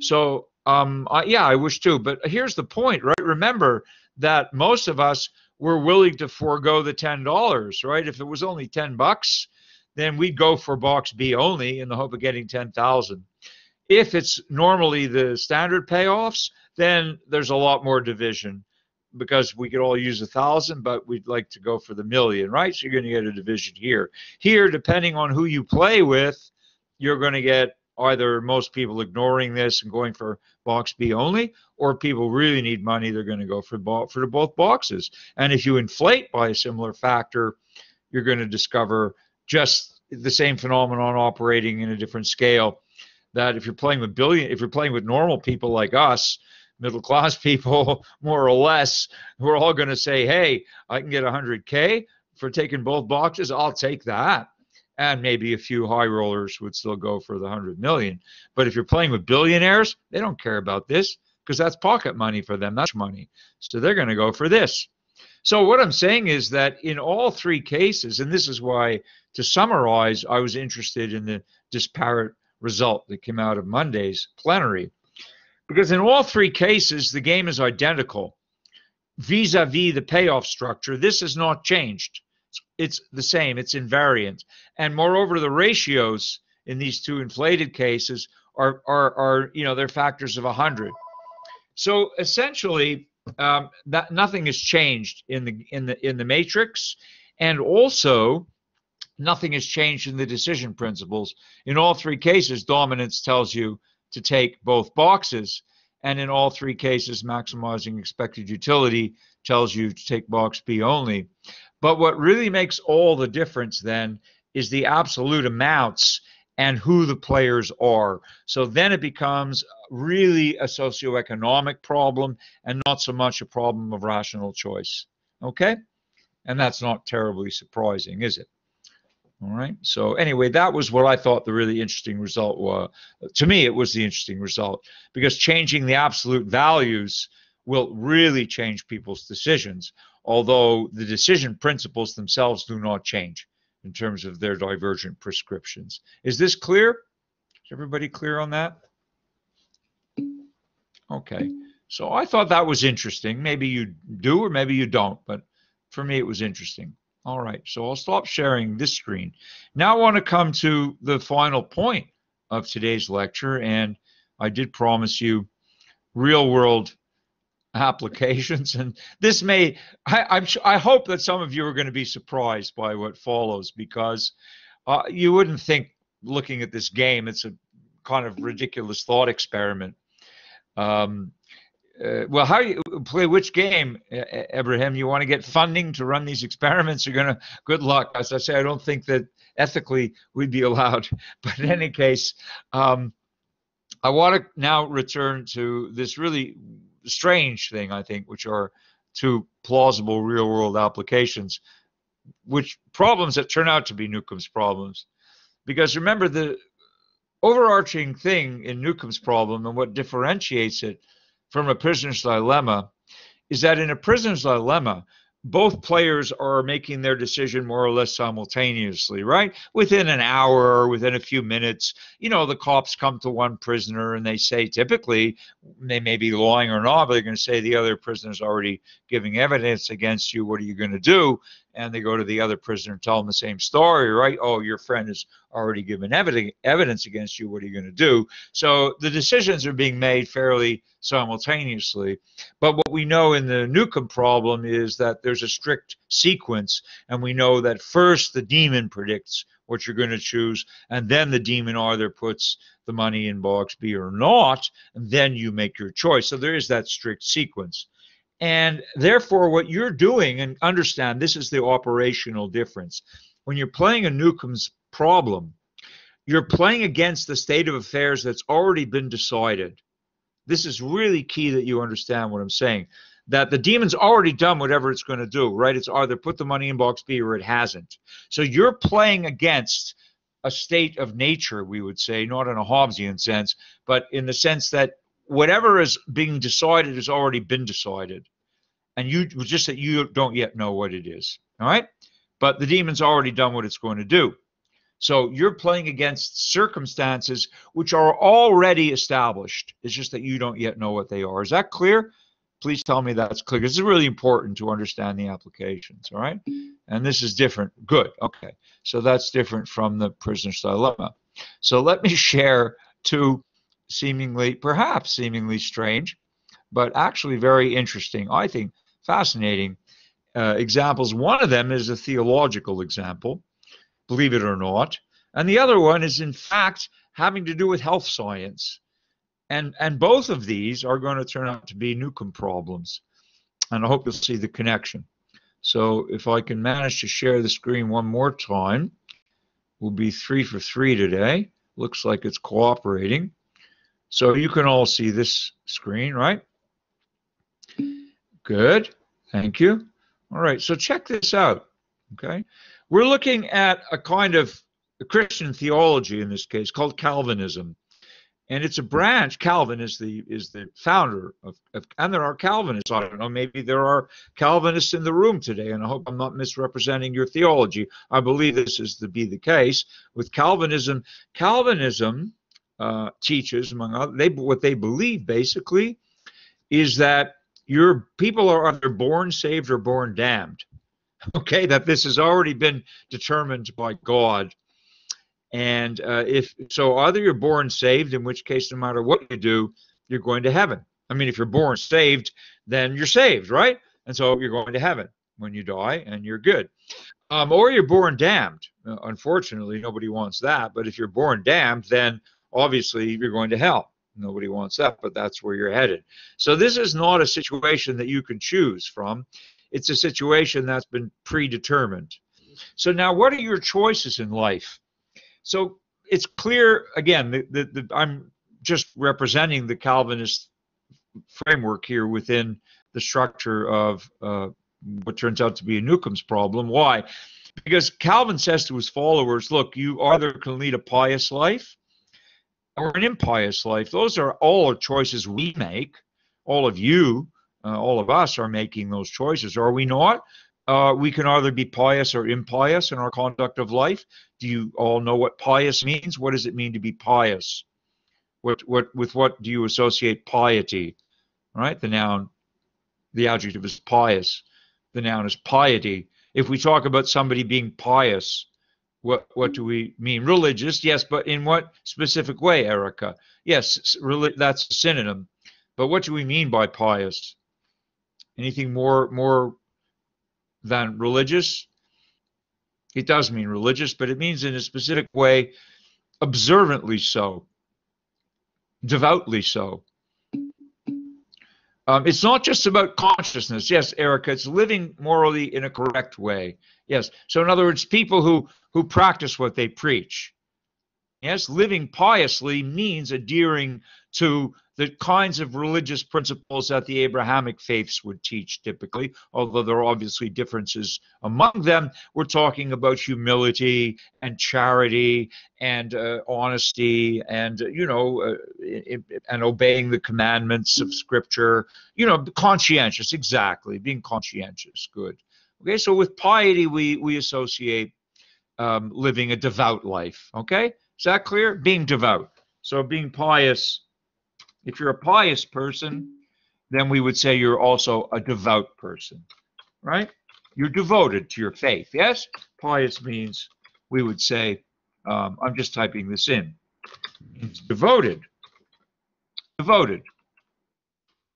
So, um, uh, yeah, I wish too. But here's the point, right? Remember, that most of us were willing to forego the ten dollars, right? If it was only ten bucks, then we'd go for box B only in the hope of getting ten thousand. If it's normally the standard payoffs, then there's a lot more division because we could all use a thousand, but we'd like to go for the million, right? So you're going to get a division here. Here, depending on who you play with, you're going to get either most people ignoring this and going for box B only, or people really need money, they're going to go for, bo- for both boxes. And if you inflate by a similar factor, you're going to discover just the same phenomenon operating in a different scale. That if you're playing with billion, if you're playing with normal people like us, middle class people, more or less, we're all going to say, hey, I can get 100K for taking both boxes. I'll take that and maybe a few high rollers would still go for the 100 million. But if you're playing with billionaires, they don't care about this because that's pocket money for them. That's money. So they're going to go for this. So what I'm saying is that in all three cases, and this is why, to summarize, I was interested in the disparate result that came out of Monday's plenary. Because in all three cases, the game is identical vis a vis the payoff structure. This has not changed it's the same, it's invariant. And moreover, the ratios in these two inflated cases are, are, are you know, they're factors of 100. So essentially, um, that nothing has changed in the in the in the matrix, and also nothing has changed in the decision principles. In all three cases, dominance tells you to take both boxes, and in all three cases, maximizing expected utility tells you to take box B only. But what really makes all the difference then is the absolute amounts and who the players are. So then it becomes really a socioeconomic problem and not so much a problem of rational choice. Okay? And that's not terribly surprising, is it? All right. So anyway, that was what I thought the really interesting result was. To me, it was the interesting result because changing the absolute values will really change people's decisions, although the decision principles themselves do not change in terms of their divergent prescriptions. Is this clear? Is everybody clear on that? Okay. So I thought that was interesting. Maybe you do or maybe you don't, but for me it was interesting. All right, so I'll stop sharing this screen. Now I want to come to the final point of today's lecture, and I did promise you real world applications and this may I, am I hope that some of you are going to be surprised by what follows because uh, you wouldn't think looking at this game it's a kind of ridiculous thought experiment um, uh, well, how you play which game, Abraham? You want to get funding to run these experiments? You're gonna. Good luck. As I say, I don't think that ethically we'd be allowed. But in any case, um, I want to now return to this really strange thing. I think, which are two plausible real-world applications, which problems that turn out to be Newcomb's problems. Because remember, the overarching thing in Newcomb's problem and what differentiates it from a prisoner's dilemma is that in a prisoner's dilemma, both players are making their decision more or less simultaneously, right? Within an hour or within a few minutes, you know, the cops come to one prisoner and they say, typically, they may be lying or not, but they're going to say the other prisoner's already giving evidence against you. What are you going to do? And they go to the other prisoner and tell them the same story, right? Oh, your friend has already given evidence against you. What are you going to do? So the decisions are being made fairly simultaneously. But what we know in the Newcomb problem is that there's a strict sequence, and we know that first the demon predicts what you're going to choose, and then the demon either puts the money in box B or not, and then you make your choice. So there is that strict sequence. And therefore, what you're doing, and understand this is the operational difference. When you're playing a Newcomb's problem, you're playing against the state of affairs that's already been decided. This is really key that you understand what I'm saying. That the demon's already done whatever it's going to do, right? It's either put the money in box B or it hasn't. So you're playing against a state of nature, we would say, not in a Hobbesian sense, but in the sense that whatever is being decided has already been decided. And you just that you don't yet know what it is all right? But the demon's already done what it's going to do. So you're playing against circumstances which are already established. It's just that you don't yet know what they are. Is that clear? Please tell me that's clear this is really important to understand the applications all right? And this is different. Good okay. So that's different from the prisoner's dilemma so let me share two seemingly, perhaps seemingly strange, but actually very interesting, I think fascinating uh, examples. One of them is a theological example, believe it or not, and the other one is, in fact, having to do with health science. And, and both of these are going to turn out to be Newcomb problems. And I hope you'll see the connection. So if I can manage to share the screen one more time, we'll be three for three today. Looks like it's cooperating. So you can all see this screen, right? Good. Thank you. All right. So check this out. Okay. We're looking at a kind of Christian theology in this case called Calvinism. And it's a branch. Calvin is the is the founder of, of, and there are Calvinists. I don't know. Maybe there are Calvinists in the room today, and I hope I'm not misrepresenting your theology. I believe this is to be the case with Calvinism. Calvinism uh, teaches, among other, they what they believe basically is that your people are either born saved or born damned. Okay, that this has already been determined by God. And uh, if so, either you're born saved, in which case, no matter what you do, you're going to heaven. I mean, if you're born saved, then you're saved, right? And so you're going to heaven when you die, and you're good. Um, or you're born damned. Uh, unfortunately, nobody wants that. But if you're born damned, then obviously you're going to hell. Nobody wants that, but that's where you're headed. So this is not a situation that you can choose from. It's a situation that's been predetermined. So now, what are your choices in life? So it's clear again. The, I'm just representing the Calvinist framework here within the structure of uh, what turns out to be a Newcomb's problem. Why? Because Calvin says to his followers, look, you either can lead a pious life or an impious life. Those are all choices we make. All of you, uh, all of us are making those choices, are we not? Uh, we can either be pious or impious in our conduct of life. Do you all know what pious means? What does it mean to be pious? What, what, with what do you associate piety? Right? The noun, the adjective is pious. The noun is piety. If we talk about somebody being pious, what what do we mean? Religious, yes, but in what specific way, Erica? Yes, that's a synonym. But what do we mean by pious? Anything more more than religious? It does mean religious, but it means in a specific way, observantly so, devoutly so. Um, it's not just about consciousness. Yes, Erica, it's living morally in a correct way. Yes. So, in other words, people who who practice what they preach. Yes, living piously means adhering to the kinds of religious principles that the Abrahamic faiths would teach typically, although there are obviously differences among them. We're talking about humility and charity and uh, honesty and, you know, uh, and obeying the commandments of Scripture, you know, conscientious, exactly, being conscientious, good. Okay, so with piety, we, we associate um, living a devout life. Okay, is that clear? Being devout. So being pious if you're a pious person, then we would say you're also a devout person, right? You're devoted to your faith. Yes? Pious means we would say, um, I'm just typing this in. It's devoted. Devoted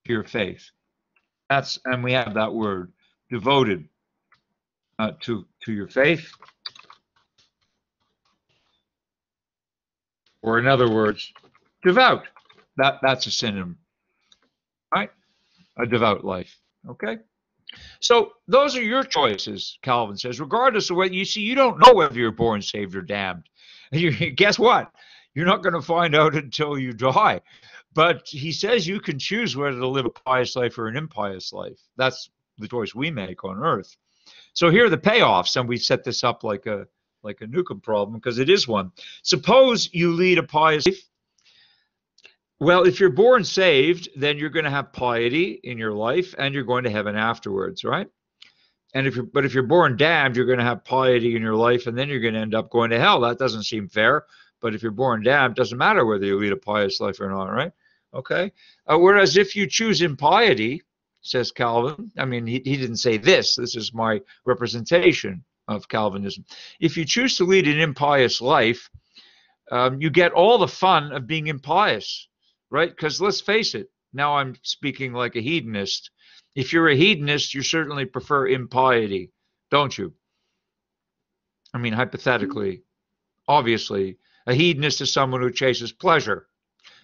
to your faith. That's and we have that word, devoted uh, to to your faith. Or in other words, devout. That that's a synonym, right? A devout life. Okay. So those are your choices, Calvin says. Regardless of what you see, you don't know whether you're born saved or damned. You, guess what? You're not going to find out until you die. But he says you can choose whether to live a pious life or an impious life. That's the choice we make on earth. So here are the payoffs, and we set this up like a like a Newcomb problem because it is one. Suppose you lead a pious life well, if you're born saved, then you're going to have piety in your life and you're going to heaven afterwards, right? And if you're but if you're born damned, you're going to have piety in your life and then you're going to end up going to hell. That doesn't seem fair. But if you're born damned, it doesn't matter whether you lead a pious life or not, right? Okay. Uh, whereas if you choose impiety, says Calvin, I mean, he, he didn't say this. This is my representation of Calvinism. If you choose to lead an impious life, um, you get all the fun of being impious right? Because let's face it, now I'm speaking like a hedonist. If you're a hedonist, you certainly prefer impiety, don't you? I mean, hypothetically, obviously, a hedonist is someone who chases pleasure.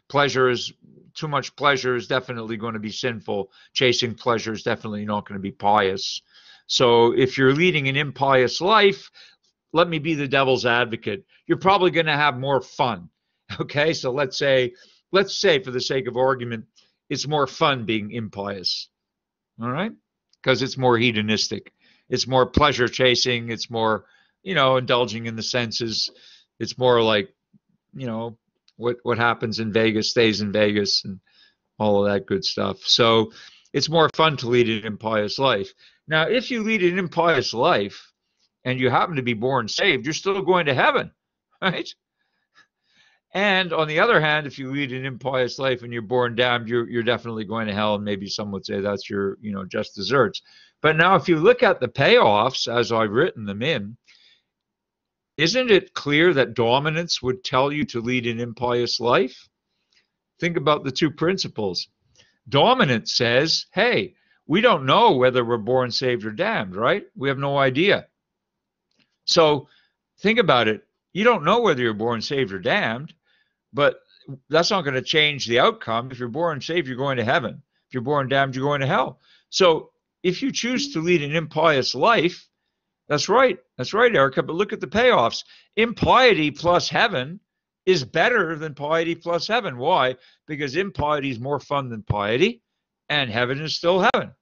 Pleasure is too much pleasure is definitely going to be sinful. Chasing pleasure is definitely not going to be pious. So if you're leading an impious life, let me be the devil's advocate. You're probably going to have more fun. Okay, so let's say let's say, for the sake of argument, it's more fun being impious. All right? Because it's more hedonistic. It's more pleasure chasing. It's more, you know, indulging in the senses. It's more like, you know, what what happens in Vegas stays in Vegas and all of that good stuff. So it's more fun to lead an impious life. Now, if you lead an impious life and you happen to be born saved, you're still going to heaven, right? And on the other hand, if you lead an impious life and you're born damned, you're you're definitely going to hell. And maybe some would say that's your you know just desserts. But now, if you look at the payoffs as I've written them in, isn't it clear that dominance would tell you to lead an impious life? Think about the two principles. Dominance says, hey, we don't know whether we're born saved or damned, right? We have no idea. So think about it. You don't know whether you're born saved or damned. But that's not going to change the outcome. If you're born saved, you're going to heaven. If you're born damned, you're going to hell. So if you choose to lead an impious life, that's right. That's right, Erica. But look at the payoffs. Impiety plus heaven is better than piety plus heaven. Why? Because impiety is more fun than piety, and heaven is still heaven.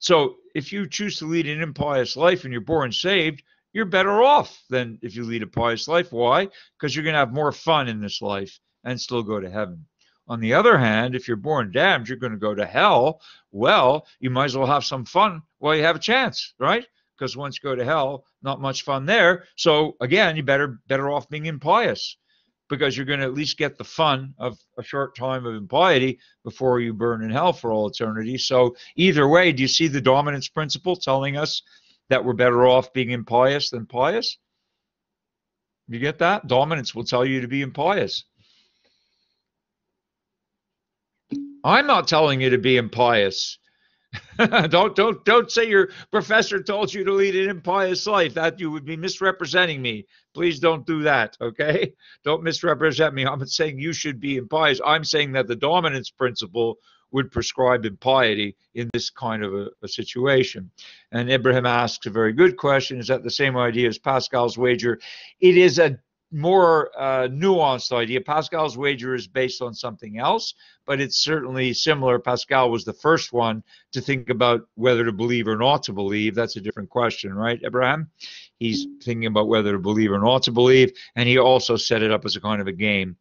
So if you choose to lead an impious life and you're born saved, you're better off than if you lead a pious life. Why? Because you're going to have more fun in this life and still go to heaven. On the other hand, if you're born damned, you're going to go to hell. Well, you might as well have some fun while you have a chance, right? Because once you go to hell, not much fun there. So again, you better better off being impious because you're going to at least get the fun of a short time of impiety before you burn in hell for all eternity. So either way, do you see the dominance principle telling us that we're better off being impious than pious? You get that? Dominance will tell you to be impious. I'm not telling you to be impious. don't don't don't say your professor told you to lead an impious life. That you would be misrepresenting me. Please don't do that. Okay? Don't misrepresent me. I'm not saying you should be impious. I'm saying that the dominance principle would prescribe impiety in this kind of a, a, situation. And Ibrahim asks a very good question. Is that the same idea as Pascal's wager? It is a more uh, nuanced idea. Pascal's wager is based on something else, but it's certainly similar. Pascal was the first one to think about whether to believe or not to believe. That's a different question, right, Abraham? He's thinking about whether to believe or not to believe, and he also set it up as a kind of a game.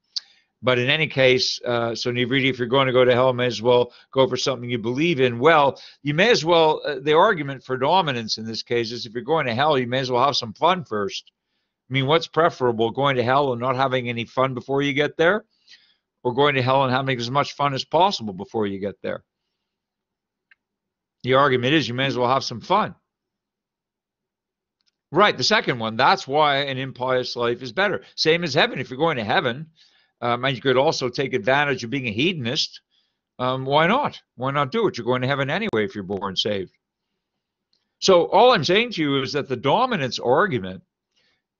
But in any case, uh, so Nivriti, if you're going to go to hell, may as well go for something you believe in. Well, you may as well, uh, the argument for dominance in this case is if you're going to hell, you may as well have some fun first I mean, what's preferable, going to hell and not having any fun before you get there, or going to hell and having as much fun as possible before you get there? The argument is you may as well have some fun. Right, the second one, that's why an impious life is better. Same as heaven. If you're going to heaven, um, and you could also take advantage of being a hedonist, um, why not? Why not do it? You're going to heaven anyway if you're born saved. So all I'm saying to you is that the dominance argument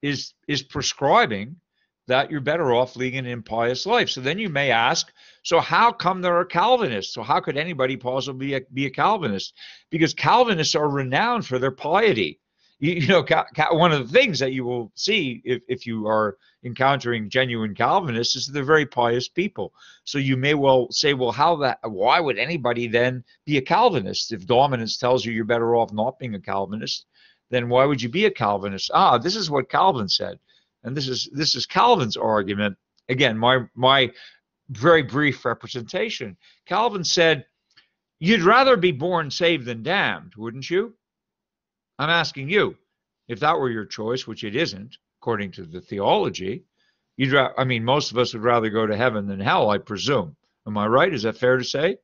is is prescribing that you're better off leading an impious life. So then you may ask, so how come there are Calvinists? So how could anybody possibly be a, be a Calvinist? Because Calvinists are renowned for their piety. You, you know, one of the things that you will see if, if you are encountering genuine Calvinists is they're very pious people. So you may well say, well, how that? Why would anybody then be a Calvinist if dominance tells you you're better off not being a Calvinist? then why would you be a Calvinist? Ah, this is what Calvin said. And this is this is Calvin's argument. Again, my my very brief representation. Calvin said, You'd rather be born saved than damned, wouldn't you? I'm asking you, if that were your choice, which it isn't, according to the theology, you'd ra- I mean, most of us would rather go to heaven than hell, I presume. Am I right? Is that fair to say?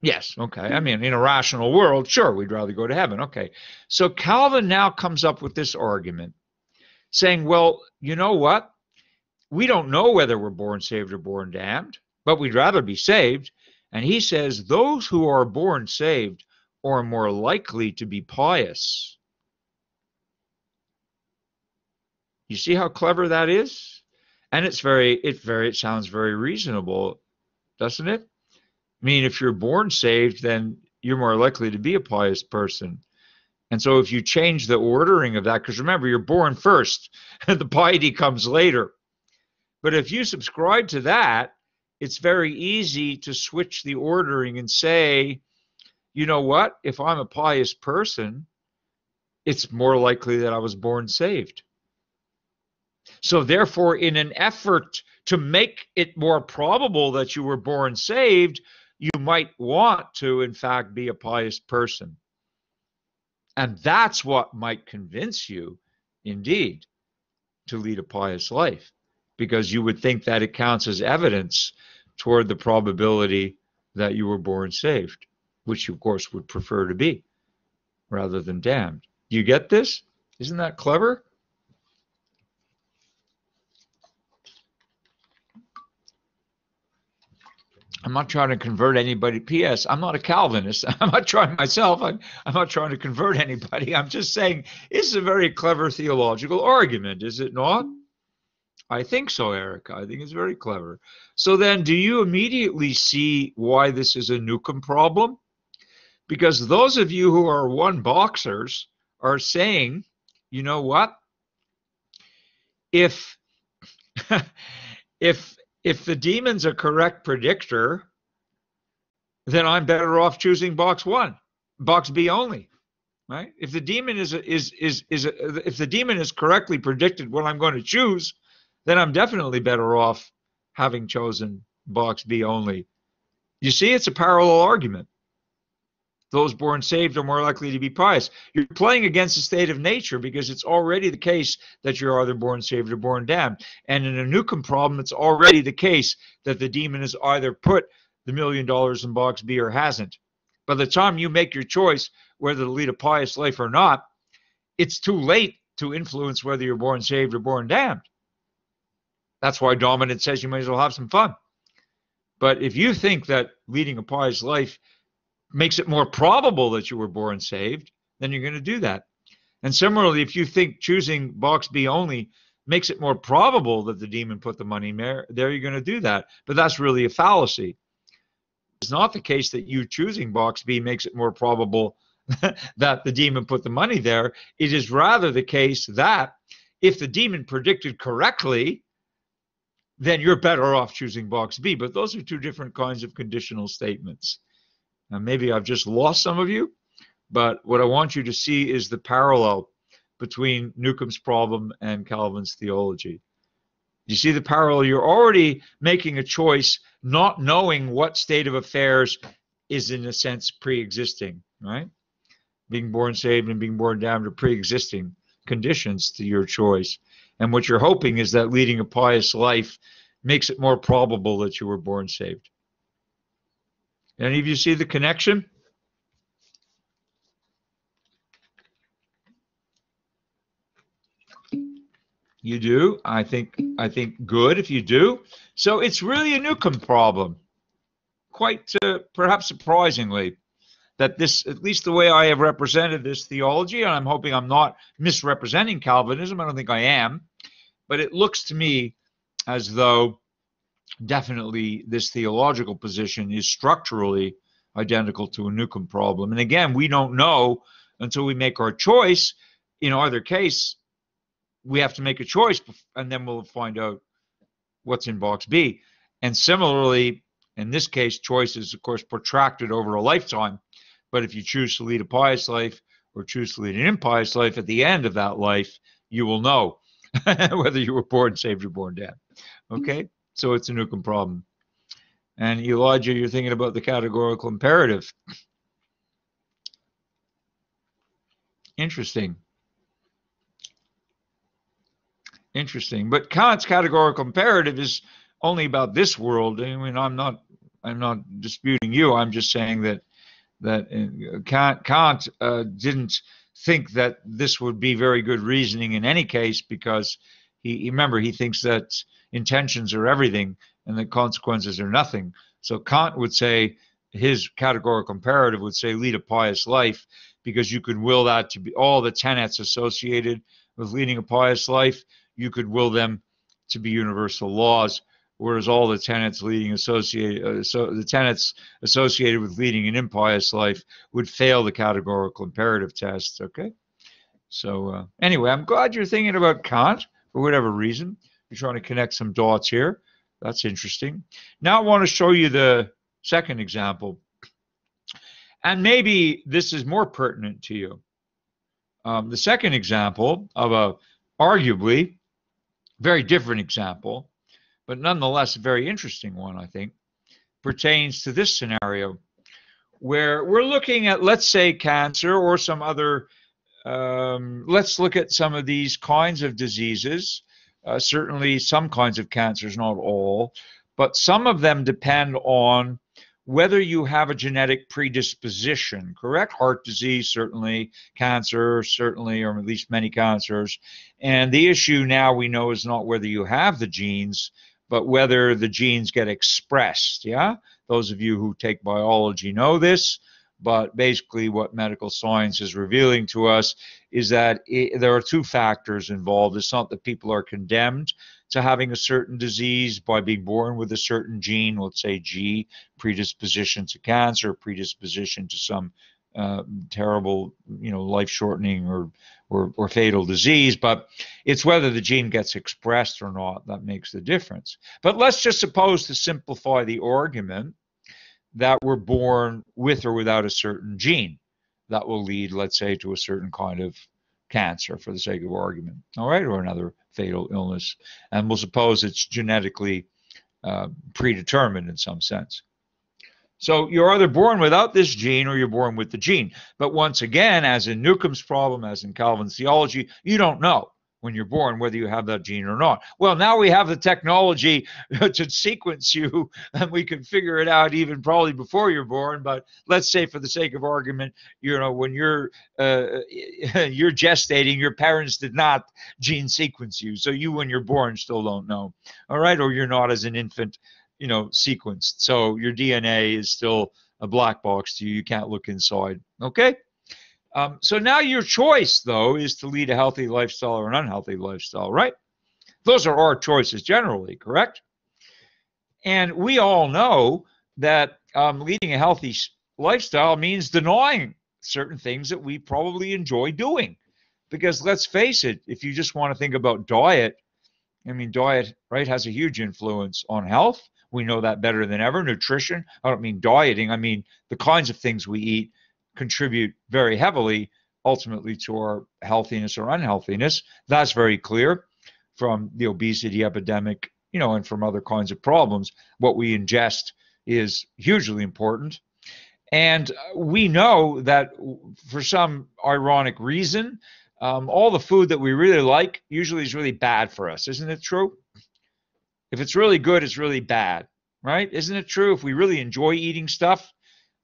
Yes, okay. I mean, in a rational world, sure, we'd rather go to heaven. Okay. So Calvin now comes up with this argument saying, well, you know what? We don't know whether we're born saved or born damned, but we'd rather be saved. And he says, those who are born saved are more likely to be pious. You see how clever that is? And it's very, it very, it sounds very reasonable, doesn't it? I mean, if you're born saved, then you're more likely to be a pious person. And so if you change the ordering of that, because remember, you're born first, and the piety comes later. But if you subscribe to that, it's very easy to switch the ordering and say, you know what? If I'm a pious person, it's more likely that I was born saved. So, therefore, in an effort to make it more probable that you were born saved, you might want to, in fact, be a pious person. And that's what might convince you, indeed, to lead a pious life, because you would think that it counts as evidence toward the probability that you were born saved, which you, of course, would prefer to be rather than damned. You get this? Isn't that clever? I'm not trying to convert anybody. P.S. I'm not a Calvinist. I'm not trying myself. I'm, I'm not trying to convert anybody. I'm just saying it's a very clever theological argument, is it not? I think so, Erica. I think it's very clever. So then, do you immediately see why this is a Newcomb problem? Because those of you who are one boxers are saying, you know what? If if if the demon's a correct predictor, then I'm better off choosing box one, box B only. Right? If the demon is is is is a, if the demon is correctly predicted what I'm going to choose, then I'm definitely better off having chosen box B only. You see, it's a parallel argument. Those born saved are more likely to be pious. You're playing against the state of nature because it's already the case that you're either born saved or born damned. And in a Newcomb problem, it's already the case that the demon has either put the million dollars in box B or hasn't. By the time you make your choice whether to lead a pious life or not, it's too late to influence whether you're born saved or born damned. That's why Dominant says you may as well have some fun. But if you think that leading a pious life makes it more probable that you were born saved, then you're going to do that. And similarly, if you think choosing box B only makes it more probable that the demon put the money there, there you're going to do that. But that's really a fallacy. It's not the case that you choosing box B makes it more probable that the demon put the money there. It is rather the case that if the demon predicted correctly, then you're better off choosing box B. But those are two different kinds of conditional statements. Now, maybe I've just lost some of you, but what I want you to see is the parallel between Newcomb's problem and Calvin's theology. You see the parallel? You're already making a choice not knowing what state of affairs is, in a sense, pre existing, right? Being born saved and being born damned are pre existing conditions to your choice. And what you're hoping is that leading a pious life makes it more probable that you were born saved. Any of you see the connection? You do. I think I think good if you do. So it's really a Newcomb problem. Quite uh, perhaps surprisingly that this, at least the way I have represented this theology, and I'm hoping I'm not misrepresenting Calvinism. I don't think I am, but it looks to me as though definitely this theological position is structurally identical to a Newcomb problem. And again, we don't know until we make our choice. In either case, we have to make a choice and then we'll find out what's in box B. And similarly, in this case, choice is, of course, protracted over a lifetime. But if you choose to lead a pious life or choose to lead an impious life, at the end of that life, you will know whether you were born saved or born dead. Okay? So it's a Newcomb problem. And Elijah, you're thinking about the categorical imperative. Interesting. Interesting. But Kant's categorical imperative is only about this world. I mean, I'm not I'm not disputing you. I'm just saying that that uh, Kant, Kant uh, didn't think that this would be very good reasoning in any case because he remember he thinks that intentions are everything and the consequences are nothing. So Kant would say his categorical imperative would say lead a pious life because you could will that to be all the tenets associated with leading a pious life, you could will them to be universal laws, whereas all the tenets leading associated uh, so the tenets associated with leading an impious life would fail the categorical imperative test. Okay, so uh, anyway, I'm glad you're thinking about Kant for whatever reason. You're trying to connect some dots here. That's interesting. Now I want to show you the second example. And maybe this is more pertinent to you. Um, the second example of a arguably very different example, but nonetheless a very interesting one, I think, pertains to this scenario where we're looking at, let's say, cancer or some other, um, let's look at some of these kinds of diseases uh, certainly, some kinds of cancers, not all, but some of them depend on whether you have a genetic predisposition, correct? Heart disease, certainly, cancer, certainly, or at least many cancers. And the issue now we know is not whether you have the genes, but whether the genes get expressed. Yeah? Those of you who take biology know this but basically what medical science is revealing to us is that it, there are two factors involved. It's not that people are condemned to having a certain disease by being born with a certain gene, let's say G, predisposition to cancer, predisposition to some uh, terrible, you know, life-shortening or, or or fatal disease, but it's whether the gene gets expressed or not that makes the difference. But let's just suppose to simplify the argument that we're born with or without a certain gene that will lead, let's say, to a certain kind of cancer, for the sake of argument, all right, or another fatal illness. And we'll suppose it's genetically uh, predetermined in some sense. So you're either born without this gene or you're born with the gene. But once again, as in Newcomb's problem, as in Calvin's theology, you don't know when you're born whether you have that gene or not. Well, now we have the technology to sequence you and we can figure it out even probably before you're born. But let's say, for the sake of argument, you know, when you're uh, you're gestating, your parents did not gene sequence you, so you, when you're born, still don't know. All right, or you're not as an infant you know, sequenced. So your DNA is still a black box to you. You can't look inside. Okay. Um, so now your choice, though, is to lead a healthy lifestyle or an unhealthy lifestyle, right? Those are our choices generally, correct? And we all know that um, leading a healthy lifestyle means denying certain things that we probably enjoy doing. Because let's face it, if you just want to think about diet, I mean, diet, right, has a huge influence on health. We know that better than ever. Nutrition, I don't mean dieting, I mean the kinds of things we eat contribute very heavily ultimately to our healthiness or unhealthiness. That's very clear from the obesity epidemic, you know, and from other kinds of problems. What we ingest is hugely important. And we know that for some ironic reason, um, all the food that we really like usually is really bad for us. Isn't it true? If it's really good, it's really bad, right? Isn't it true? If we really enjoy eating stuff,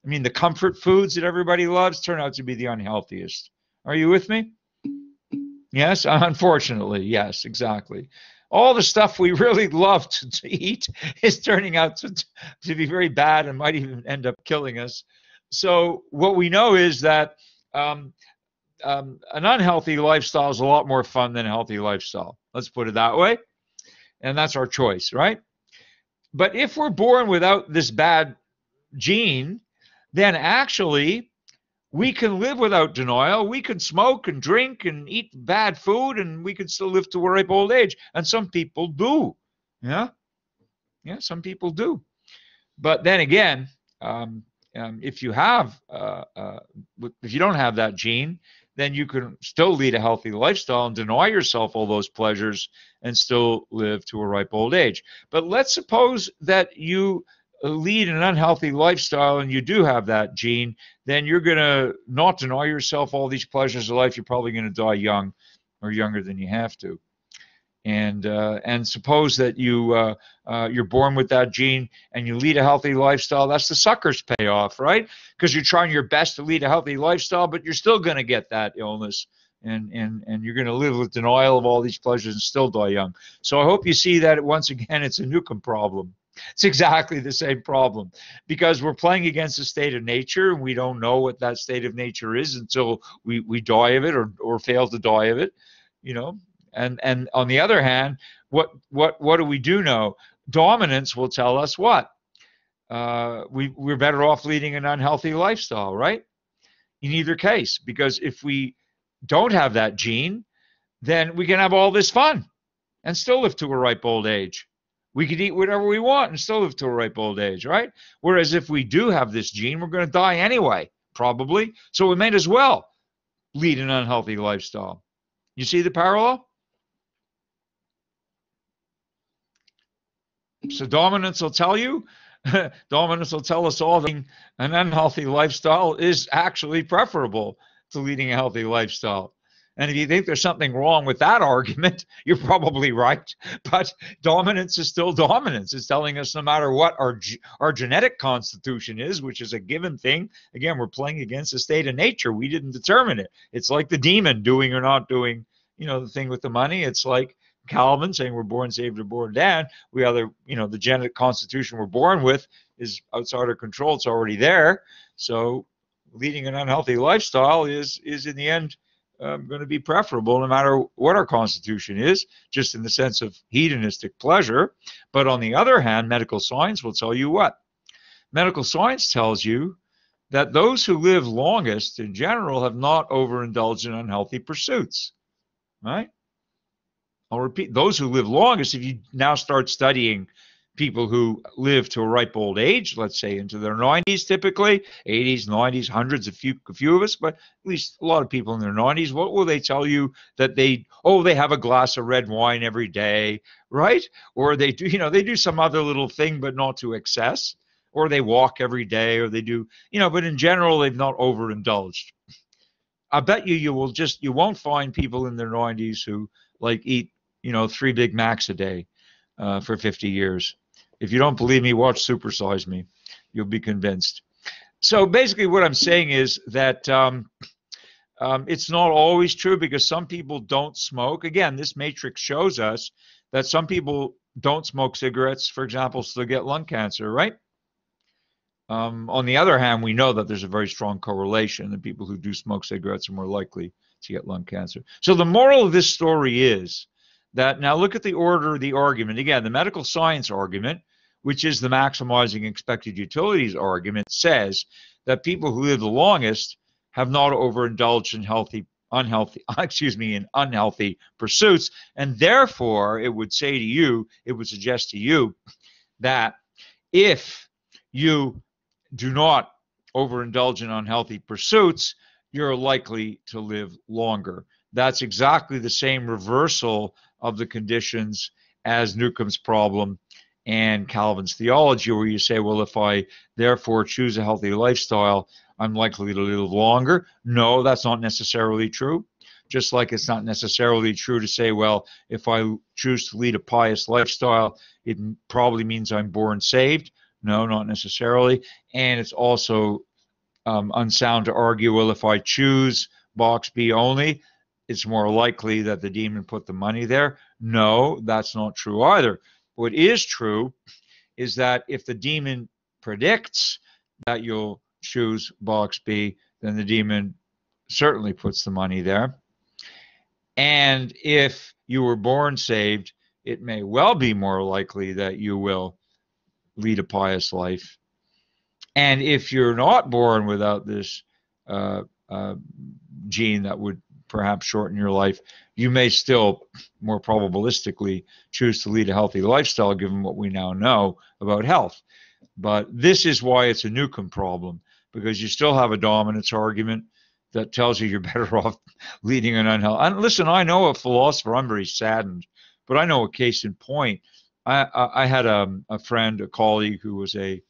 I mean, the comfort foods that everybody loves turn out to be the unhealthiest. Are you with me? Yes, unfortunately, yes, exactly. All the stuff we really love to, to eat is turning out to, to be very bad and might even end up killing us. So, what we know is that um, um, an unhealthy lifestyle is a lot more fun than a healthy lifestyle. Let's put it that way and that's our choice, right? But if we're born without this bad gene, then actually we can live without denial. We can smoke and drink and eat bad food, and we can still live to a ripe old age. And some people do. Yeah, yeah, some people do. But then again, um, um, if you have, uh, uh, if you don't have that gene, then you can still lead a healthy lifestyle and deny yourself all those pleasures and still live to a ripe old age. But let's suppose that you lead an unhealthy lifestyle and you do have that gene, then you're going to not deny yourself all these pleasures of life. You're probably going to die young or younger than you have to. And uh, and suppose that you uh, uh, you're born with that gene and you lead a healthy lifestyle. That's the sucker's payoff right? Because you're trying your best to lead a healthy lifestyle but you're still going to get that illness and and and you're going to live with denial of all these pleasures and still die young. So i hope you see that once again it's a newcomb problem it's exactly the same problem because we're playing against the state of nature and we don't know what that state of nature is until we, we die of it or, or fail to die of it you know and and on the other hand, what what what do we do know? Dominance will tell us what uh, we we're better off leading an unhealthy lifestyle, right? In either case, because if we don't have that gene, then we can have all this fun and still live to a ripe old age. We could eat whatever we want and still live to a ripe old age, right? Whereas if we do have this gene, we're going to die anyway, probably. So we might as well lead an unhealthy lifestyle. You see the parallel? So dominance will tell you, dominance will tell us all that an unhealthy lifestyle is actually preferable to leading a healthy lifestyle. And if you think there's something wrong with that argument, you're probably right. But dominance is still dominance. It's telling us no matter what our our genetic constitution is, which is a given thing. Again, we're playing against the state of nature. We didn't determine it. It's like the demon doing or not doing. You know, the thing with the money. It's like Calvin saying we're born saved or born damned. We either, you know, the genetic constitution we're born with is outside our control. It's already there. So leading an unhealthy lifestyle is is in the end um, going to be preferable no matter what our constitution is, just in the sense of hedonistic pleasure. But on the other hand, medical science will tell you what? Medical science tells you that those who live longest in general have not overindulged in unhealthy pursuits. Right? I'll repeat those who live longest, if you now start studying people who live to a ripe old age, let's say into their 90s typically, 80s, 90s, hundreds, a few, a few of us, but at least a lot of people in their 90s, what will they tell you that they, oh, they have a glass of red wine every day, right? Or they do, you know, they do some other little thing, but not to excess, or they walk every day, or they do, you know, but in general, they've not overindulged. I bet you, you will just, you won't find people in their 90s who like eat, you know, three Big Macs a day uh, for 50 years if you don't believe me, watch Supersize Me. You'll be convinced. So basically, what I'm saying is that um, um, it's not always true because some people don't smoke. Again, this matrix shows us that some people don't smoke cigarettes, for example, so they get lung cancer, right? Um, on the other hand, we know that there's a very strong correlation that people who do smoke cigarettes are more likely to get lung cancer. So the moral of this story is that now look at the order of the argument. Again, the medical science argument, which is the maximizing expected utilities argument, says that people who live the longest have not overindulged in healthy unhealthy excuse me in unhealthy pursuits and therefore it would say to you it would suggest to you that if you do not overindulge in unhealthy pursuits you're likely to live longer that's exactly the same reversal of the conditions as Newcomb's problem and Calvin's theology, where you say, well, if I therefore choose a healthy lifestyle, I'm likely to live longer. No, that's not necessarily true. Just like it's not necessarily true to say, well, if I choose to lead a pious lifestyle, it probably means I'm born saved. No, not necessarily. And it's also um, unsound to argue, well, if I choose box B only, it's more likely that the demon put the money there. No, that's not true either. What is true is that if the demon predicts that you'll choose box B, then the demon certainly puts the money there. And if you were born saved, it may well be more likely that you will lead a pious life. And if you're not born without this uh, uh, gene that would perhaps shorten your life, you may still more probabilistically choose to lead a healthy lifestyle given what we now know about health. But this is why it's a Newcomb problem because you still have a dominance argument that tells you you're better off leading an unhealthy. And listen, I know a philosopher. I'm very saddened, but I know a case in point. I, I, I had a, a, friend, a colleague who was a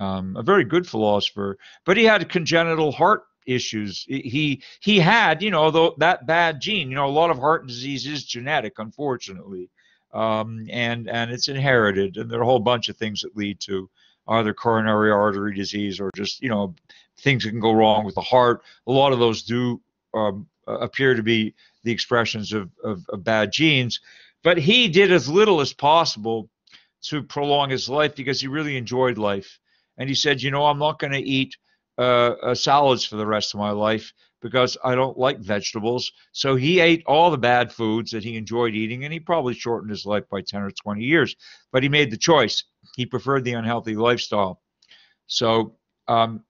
um, a very good philosopher, but he had congenital heart issues. He he had, you know, though that bad gene. You know, a lot of heart disease is genetic, unfortunately, um, and and it's inherited, and there are a whole bunch of things that lead to either coronary artery disease or just you know things that can go wrong with the heart. A lot of those do um, appear to be the expressions of, of, of bad genes, but he did as little as possible to prolong his life because he really enjoyed life. And he said, you know, I'm not going to eat uh, salads for the rest of my life because I don't like vegetables. So he ate all the bad foods that he enjoyed eating, and he probably shortened his life by 10 or 20 years. But he made the choice. He preferred the unhealthy lifestyle. So um,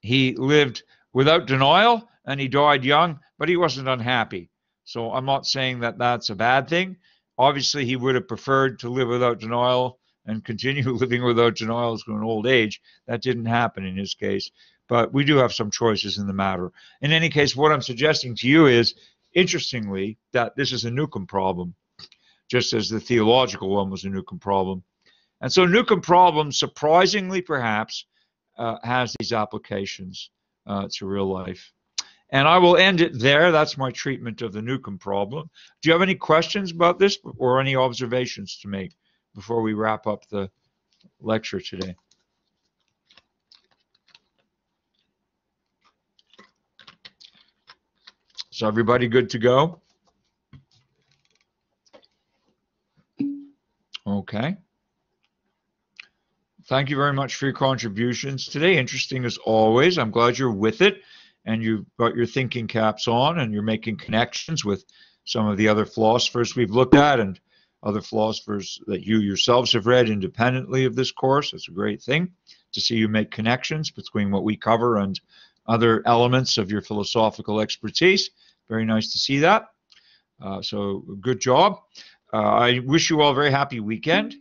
he lived without denial and he died young, but he wasn't unhappy. So I'm not saying that that's a bad thing. Obviously, he would have preferred to live without denial and continue living without denial to an old age. That didn't happen in his case but we do have some choices in the matter. In any case, what I'm suggesting to you is, interestingly, that this is a Newcomb problem, just as the theological one was a Newcomb problem. And so Newcomb problem, surprisingly perhaps, uh, has these applications uh, to real life. And I will end it there. That's my treatment of the Newcomb problem. Do you have any questions about this or any observations to make before we wrap up the lecture today? So everybody good to go? Okay. Thank you very much for your contributions today. Interesting as always. I'm glad you're with it and you've got your thinking caps on and you're making connections with some of the other philosophers we've looked at and other philosophers that you yourselves have read independently of this course. It's a great thing to see you make connections between what we cover and other elements of your philosophical expertise. Very nice to see that. Uh, so good job. Uh, I wish you all a very happy weekend.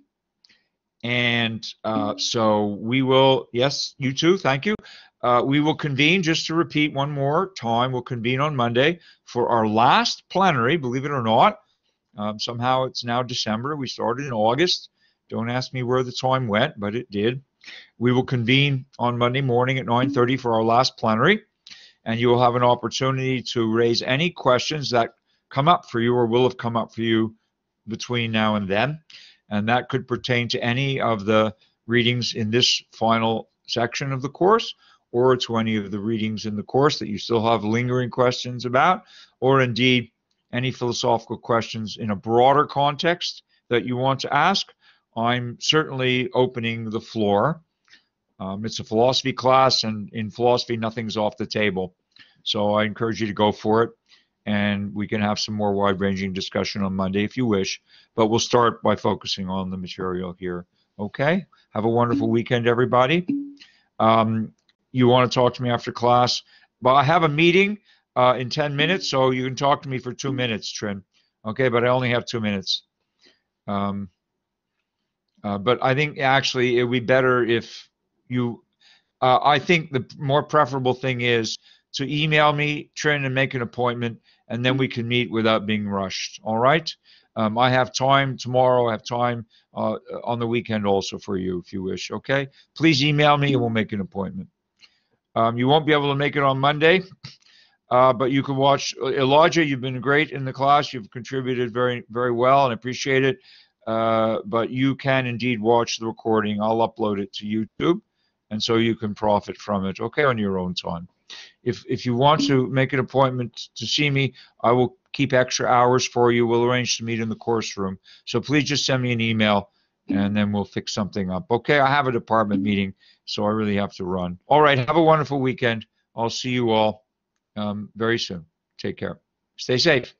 And uh, so we will, yes, you too, thank you. Uh, we will convene, just to repeat one more time, we'll convene on Monday for our last plenary, believe it or not. Um, somehow it's now December. We started in August. Don't ask me where the time went, but it did. We will convene on Monday morning at 9:30 for our last plenary, and you will have an opportunity to raise any questions that come up for you or will have come up for you between now and then. And that could pertain to any of the readings in this final section of the course or to any of the readings in the course that you still have lingering questions about, or indeed any philosophical questions in a broader context that you want to ask. I'm certainly opening the floor. Um, it's a philosophy class, and in philosophy, nothing's off the table. So I encourage you to go for it, and we can have some more wide ranging discussion on Monday if you wish. But we'll start by focusing on the material here. Okay? Have a wonderful weekend, everybody. Um, you want to talk to me after class? Well, I have a meeting uh, in 10 minutes, so you can talk to me for two minutes, Trin. Okay, but I only have two minutes. Um, uh, but I think actually it would be better if you. Uh, I think the more preferable thing is to email me, Trin, and make an appointment, and then we can meet without being rushed. All right. Um, I have time tomorrow. I have time uh, on the weekend also for you if you wish. Okay. Please email me and we'll make an appointment. Um, you won't be able to make it on Monday, uh, but you can watch Elijah. You've been great in the class. You've contributed very, very well, and appreciate it. Uh, but you can indeed watch the recording. I'll upload it to YouTube, and so you can profit from it. Okay, on your own time. If if you want to make an appointment to see me, I will keep extra hours for you. We'll arrange to meet in the course room. So please just send me an email, and then we'll fix something up. Okay, I have a department meeting, so I really have to run. All right, have a wonderful weekend. I'll see you all um, very soon. Take care. Stay safe.